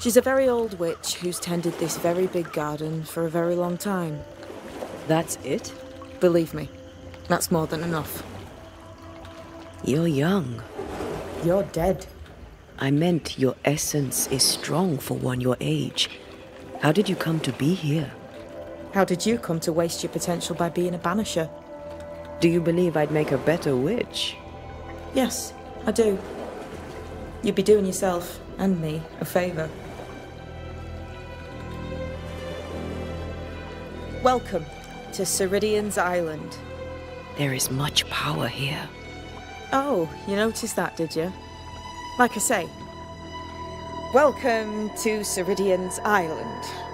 She's a very old witch who's tended this very big garden for a very long time. That's it? Believe me, that's more than enough. You're young. You're dead. I meant your essence is strong for one your age. How did you come to be here? How did you come to waste your potential by being a banisher? Do you believe I'd make a better witch? Yes, I do. You'd be doing yourself and me a favour. Welcome to Siridean's Island. There is much power here. Oh, you noticed that, did you? Like I say, welcome to Siridean's Island.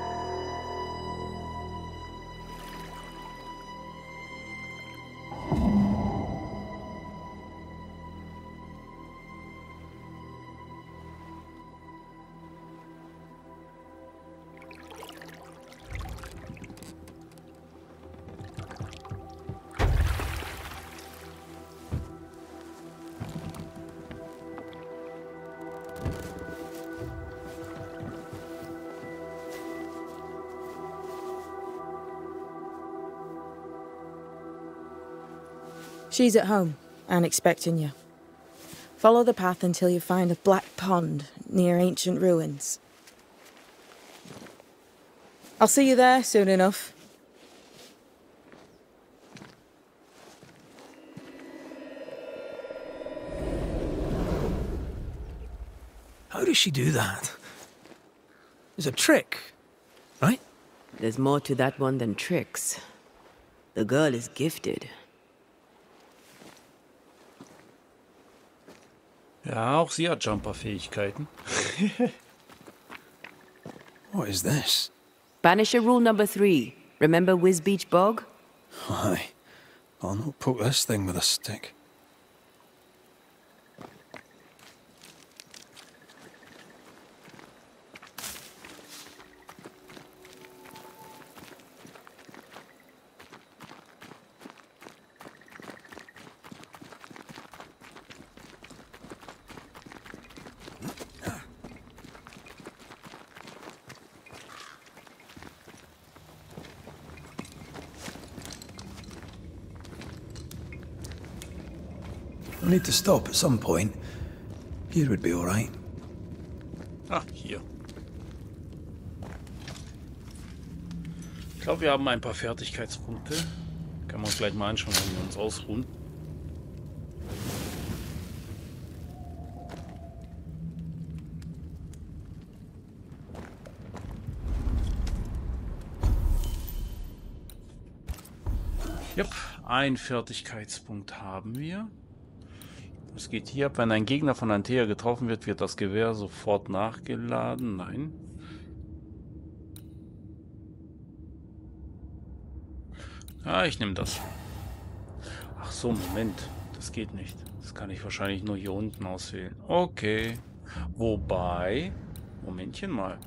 She's at home and expecting you. Follow the path until you find a black pond near ancient ruins. I'll see you there soon enough. How does she do that? It's a trick, right? There's more to that one than tricks. The girl is gifted. Ja, auch sie hat Jumper-Fähigkeiten. [LAUGHS] What is this? Banisher rule number three. Remember Whiz Beach Bog? Aye. I'll not poke this thing with a stick. I need to stop at some point. Here would be all right. Ah, hier. Ich glaube, wir haben ein paar Fertigkeitspunkte. Kann man uns gleich mal anschauen, wenn wir uns ausruhen. Jupp, ein Fertigkeitspunkt haben wir. Es geht hier ab, wenn ein Gegner von Antea getroffen wird, wird das Gewehr sofort nachgeladen. Nein. Ah, ich nehme das. Ach so, Moment. Das geht nicht. Das kann ich wahrscheinlich nur hier unten auswählen. Okay. Wobei... Momentchen mal.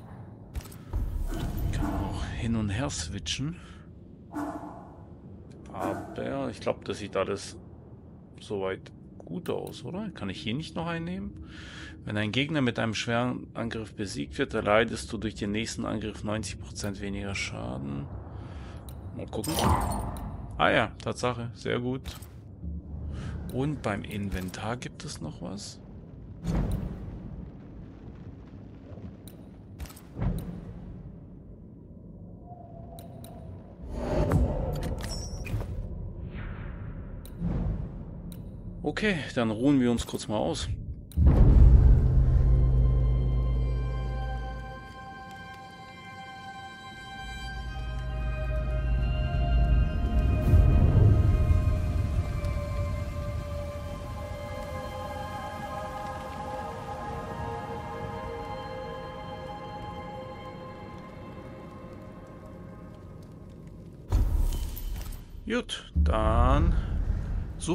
Ich kann auch hin und her switchen. Aber ich glaube, das sieht alles soweit gut aus, oder? Kann ich hier nicht noch einnehmen? Wenn ein Gegner mit einem schweren Angriff besiegt wird, erleidest du durch den nächsten Angriff 90% weniger Schaden. Mal gucken. Ah ja, Tatsache. Sehr gut. Und beim Inventar gibt es noch was? Okay, dann ruhen wir uns kurz mal aus.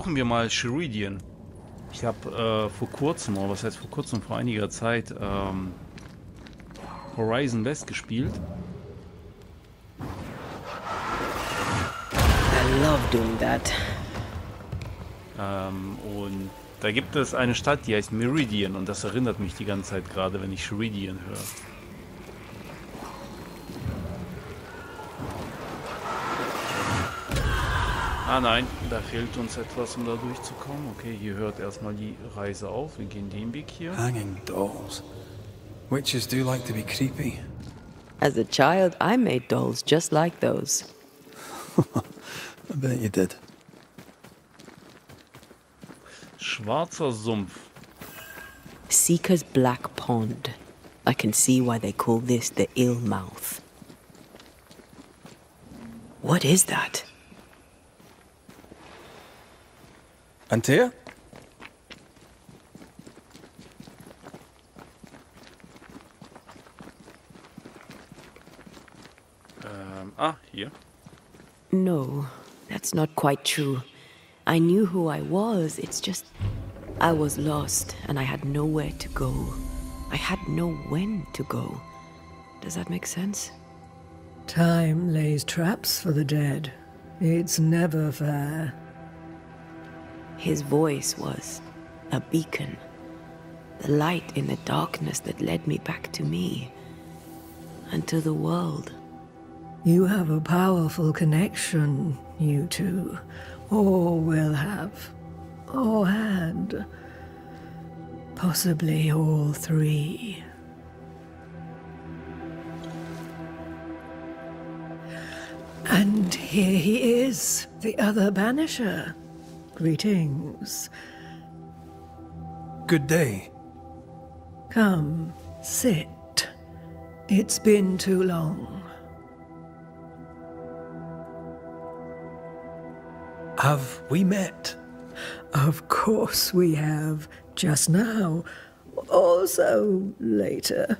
Suchen wir mal Sheridian. Ich habe äh, vor kurzem, oder was heißt vor kurzem, vor einiger Zeit, ähm, Horizon West gespielt. I love doing that. Ähm, und da gibt es eine Stadt, die heißt Meridian und das erinnert mich die ganze Zeit gerade, wenn ich Sheridian höre. Ah nein, da fehlt uns etwas, um da durchzukommen. Okay, hier hört erstmal die Reise auf. Wir gehen den Weg hier. Hanging dolls. Witches do like to be creepy. As a child, I made dolls just like those. [LAUGHS] I bet you did. Schwarzer Sumpf. Seeker's Black Pond. I can see why they call this the ill mouth. What is that? Antea? Ähm, ah, here. No, that's not quite true. I knew who I was, it's just. I was lost and I had nowhere to go. I had no when to go. Does that make sense? Time lays traps for the dead. It's never fair. His voice was a beacon. The light in the darkness that led me back to me. And to the world. You have a powerful connection, you two. Or will have. Or had. Possibly all three. And here he is, the other banisher. Greetings. Good day. Come, sit. It's been too long. Have we met? Of course we have. Just now. Also later.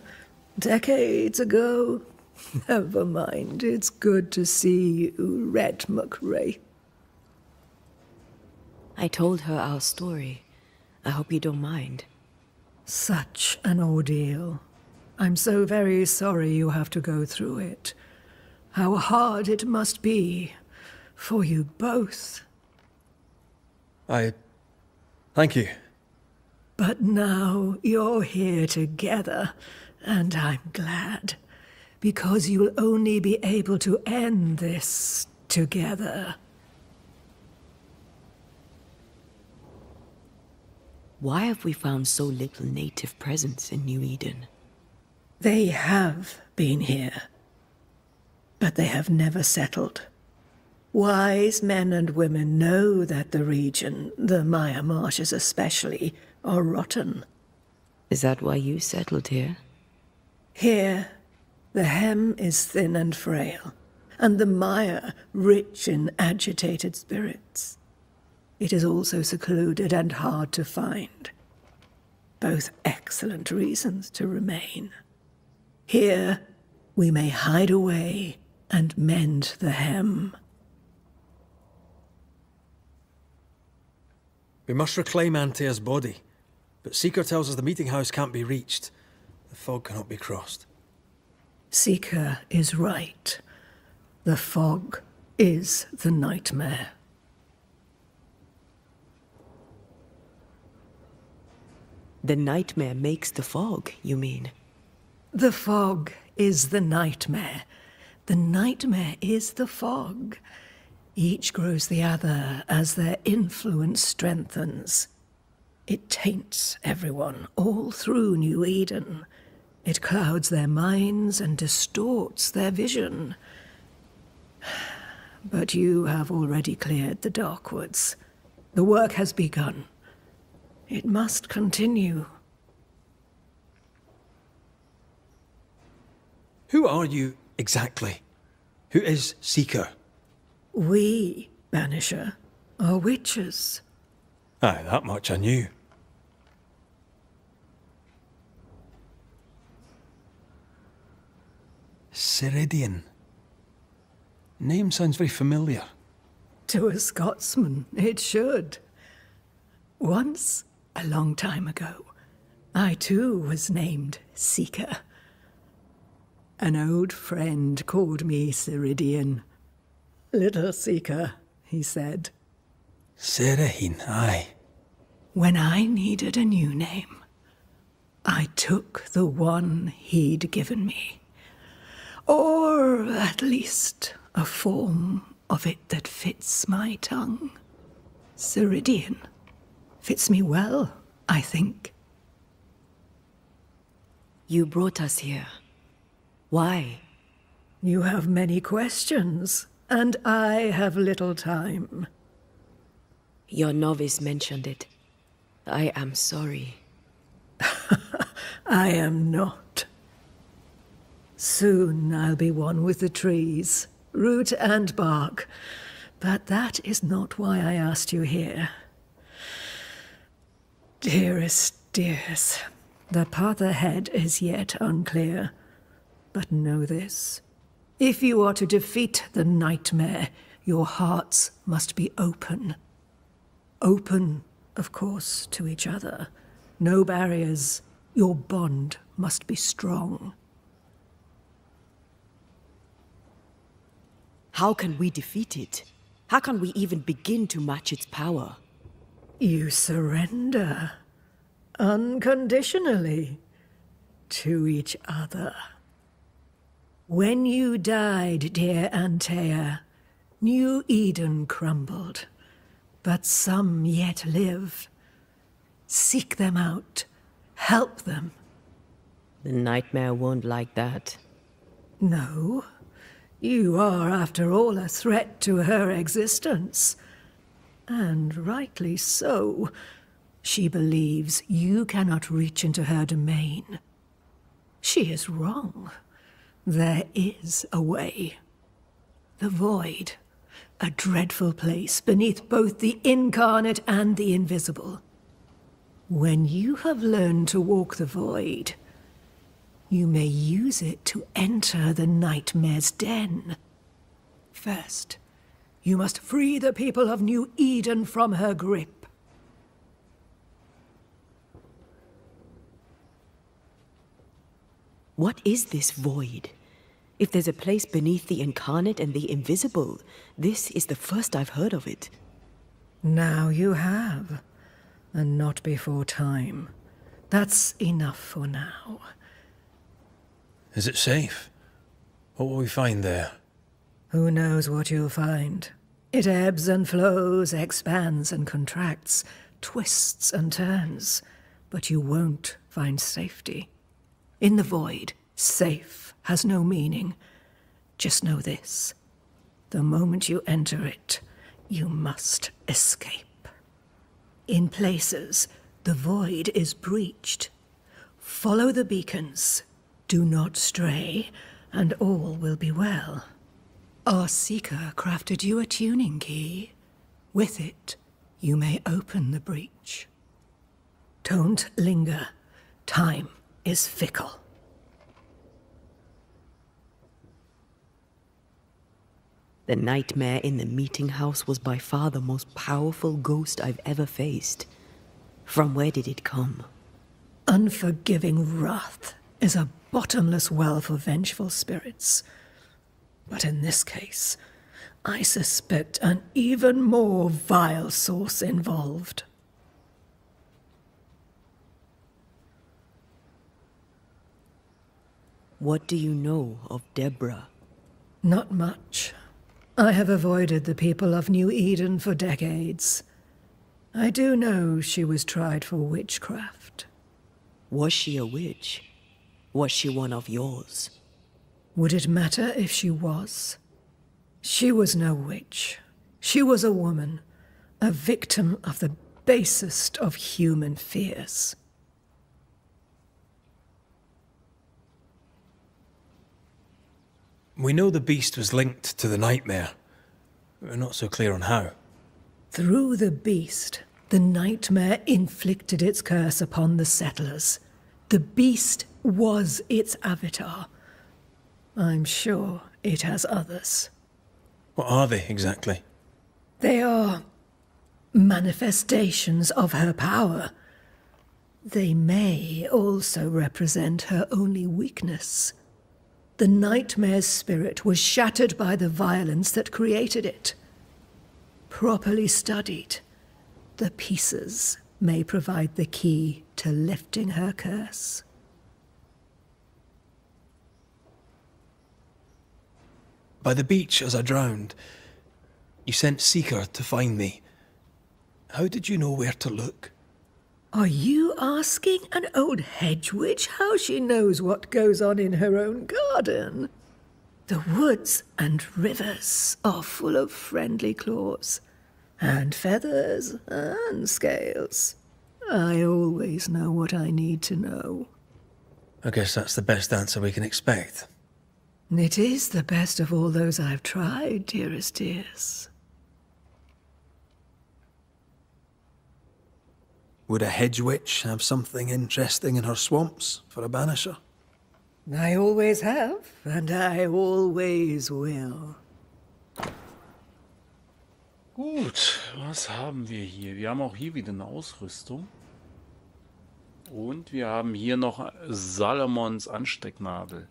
Decades ago. [LAUGHS] Never mind. It's good to see you, Red mac Raith. I told her our story. I hope you don't mind. Such an ordeal. I'm so very sorry you have to go through it. How hard it must be for you both. I. Thank you. But now you're here together, and I'm glad. Because you'll only be able to end this together. Why have we found so little native presence in New Eden? They have been here, but they have never settled. Wise men and women know that the region, the Maya Marshes especially, are rotten. Is that why you settled here? Here, the hem is thin and frail, and the mire rich in agitated spirits. It is also secluded and hard to find. Both excellent reasons to remain. Here, we may hide away and mend the hem. We must reclaim Antea's body, but Seeker tells us the meeting house can't be reached. The fog cannot be crossed. Seeker is right. The fog is the nightmare. The nightmare makes the fog, you mean? The fog is the nightmare. The nightmare is the fog. Each grows the other as their influence strengthens. It taints everyone all through New Eden. It clouds their minds and distorts their vision. But you have already cleared the Darkwoods. The work has begun. It must continue. Who are you exactly? Who is Seeker? We, Banisher, are witches. Aye, that much I knew. Siridean. Name sounds very familiar. To a Scotsman, it should. Once, a long time ago, I too was named Seeker. An old friend called me Ceridian. Little Seeker, he said. Serahine, aye. When I needed a new name, I took the one he'd given me. Or at least a form of it that fits my tongue. Siridean. Fits me well, I think. You brought us here. Why? You have many questions, and I have little time. Your novice mentioned it. I am sorry. [LAUGHS] I am not. Soon I'll be one with the trees, root and bark. But that is not why I asked you here. Dearest dears, the path ahead is yet unclear. But know this. If you are to defeat the nightmare, your hearts must be open. Open, of course, to each other. No barriers. Your bond must be strong. How can we defeat it? How can we even begin to match its power? You surrender unconditionally to each other. When you died, dear Antea, New Eden crumbled, but some yet live. Seek them out, help them. The nightmare won't like that. No, you are, after all, a threat to her existence. And rightly so. She believes you cannot reach into her domain. She is wrong. There is a way. The void, a dreadful place beneath both the incarnate and the invisible. When you have learned to walk the void, you may use it to enter the nightmare's den. First, you must free the people of New Eden from her grip. What is this void? If there's a place beneath the incarnate and the invisible, this is the first I've heard of it. Now you have, and not before time. That's enough for now. Is it safe? What will we find there? Who knows what you'll find? It ebbs and flows, expands and contracts, twists and turns, but you won't find safety. In the void, safe has no meaning. Just know this. The moment you enter it, you must escape. In places, the void is breached. Follow the beacons. Do not stray, and all will be well. Our Seeker crafted you a tuning key. With it, you may open the breach. Don't linger. Time is fickle. The nightmare in the meeting house was by far the most powerful ghost I've ever faced. From where did it come? Unforgiving wrath is a bottomless well for vengeful spirits. But in this case, I suspect an even more vile source involved. What do you know of Deborah? Not much. I have avoided the people of New Eden for decades. I do know she was tried for witchcraft. Was she a witch? Was she one of yours? Would it matter if she was? She was no witch. She was a woman, a victim of the basest of human fears. We know the beast was linked to the nightmare. We're not so clear on how. Through the beast, the nightmare inflicted its curse upon the settlers. The beast was its avatar. I'm sure it has others. What are they exactly? They are manifestations of her power. They may also represent her only weakness. The nightmare's spirit was shattered by the violence that created it. Properly studied, the pieces may provide the key to lifting her curse. By the beach as I drowned, you sent Seeker to find me. How did you know where to look? Are you asking an old hedge witch how she knows what goes on in her own garden? The woods and rivers are full of friendly claws, and feathers and scales. I always know what I need to know. I guess that's the best answer we can expect. It is the best of all those I've tried, dearest dears. Would a hedge witch have something interesting in her swamps for a banisher? I always have, and I always will. Gut, was haben wir hier? Wir haben auch hier wieder eine Ausrüstung. Und wir haben hier noch Salomons Anstecknadel.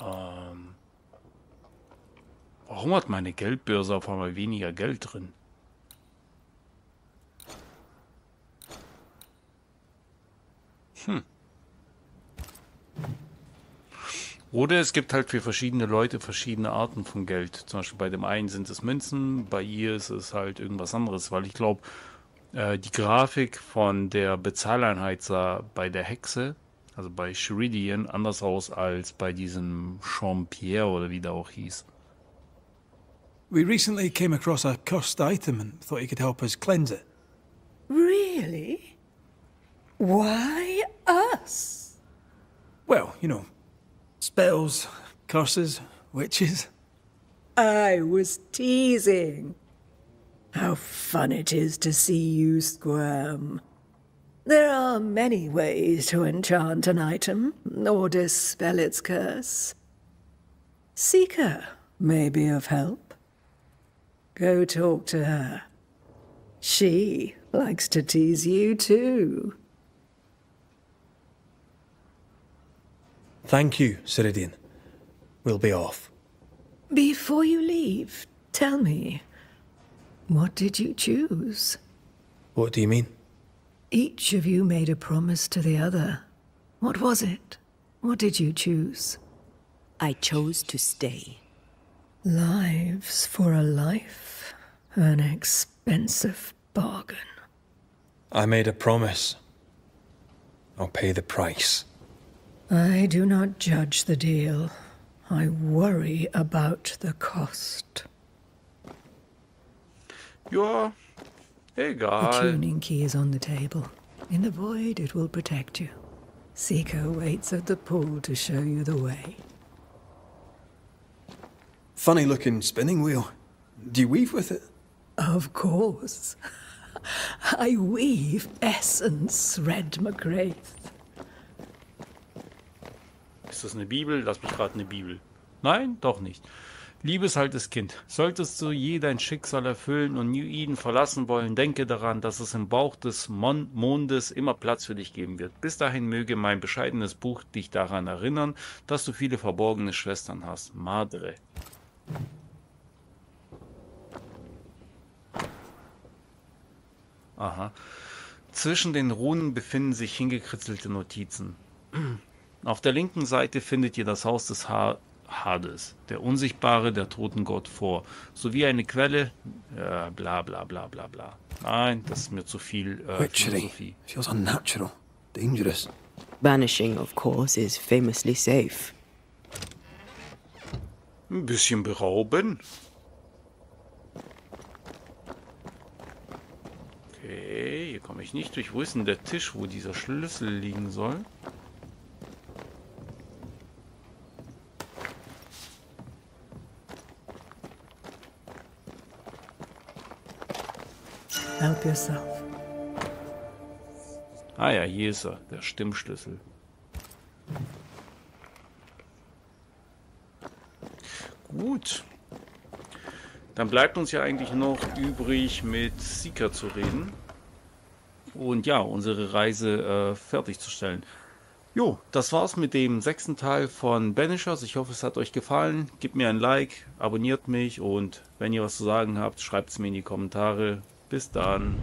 Ähm, warum hat meine Geldbörse auf einmal weniger Geld drin? Hm. Oder es gibt halt für verschiedene Leute verschiedene Arten von Geld. Zum Beispiel bei dem einen sind es Münzen, bei ihr ist es halt irgendwas anderes, weil ich glaube, äh, die Grafik von der Bezahleinheit sah bei der Hexe, also bei Sheridian, anders aus als bei diesem Jean-Pierre oder wie der auch hieß. We recently came across a cursed item and thought you could help us cleanse it. Really? Why us? Well, you know, spells, curses, witches. I was teasing. How fun it is to see you squirm. There are many ways to enchant an item or dispel its curse. Seeker may be of help. Go talk to her. She likes to tease you too. Thank you, Siridean. We'll be off. Before you leave, tell me, what did you choose? What do you mean? Each of you made a promise to the other. What was it? What did you choose? I chose to stay. Lives for a life. An expensive bargain. I made a promise. I'll pay the price. I do not judge the deal. I worry about the cost. Ja, The tuning key is on the table. In the void, it will protect you. Seeker waits at the pool to show you the way. Funny looking spinning wheel. Do you weave with it? Of course. [LAUGHS] I weave essence, Red mac Raith. Ist das eine Bibel? Lass mich gerade eine Bibel. Nein, doch nicht. Liebes altes Kind, solltest du je dein Schicksal erfüllen und New Eden verlassen wollen, denke daran, dass es im Bauch des Mon Mondes immer Platz für dich geben wird. Bis dahin möge mein bescheidenes Buch dich daran erinnern, dass du viele verborgene Schwestern hast. Madre. Aha. Zwischen den Runen befinden sich hingekritzelte Notizen. [CLEARS THROAT] Auf der linken Seite findet ihr das Haus des ha Hades, der Unsichtbare, der Totengott vor, sowie eine Quelle, äh, bla bla bla bla bla. Nein, das ist mir zu viel äh, Witchery. Philosophie. Feels unnatural. Dangerous. Banishing, of course, is famously safe. Ein bisschen berauben. Okay, hier komme ich nicht durch. Wo ist denn der Tisch, wo dieser Schlüssel liegen soll? Help yourself. Ah ja, hier ist er, der Stimmschlüssel. Gut. Dann bleibt uns ja eigentlich noch übrig, mit Seeker zu reden. Und ja, unsere Reise äh, fertigzustellen. Jo, das war's mit dem sechsten Teil von Banishers. Ich hoffe, es hat euch gefallen. Gebt mir ein Like, abonniert mich und wenn ihr was zu sagen habt, schreibt es mir in die Kommentare. Bis dann.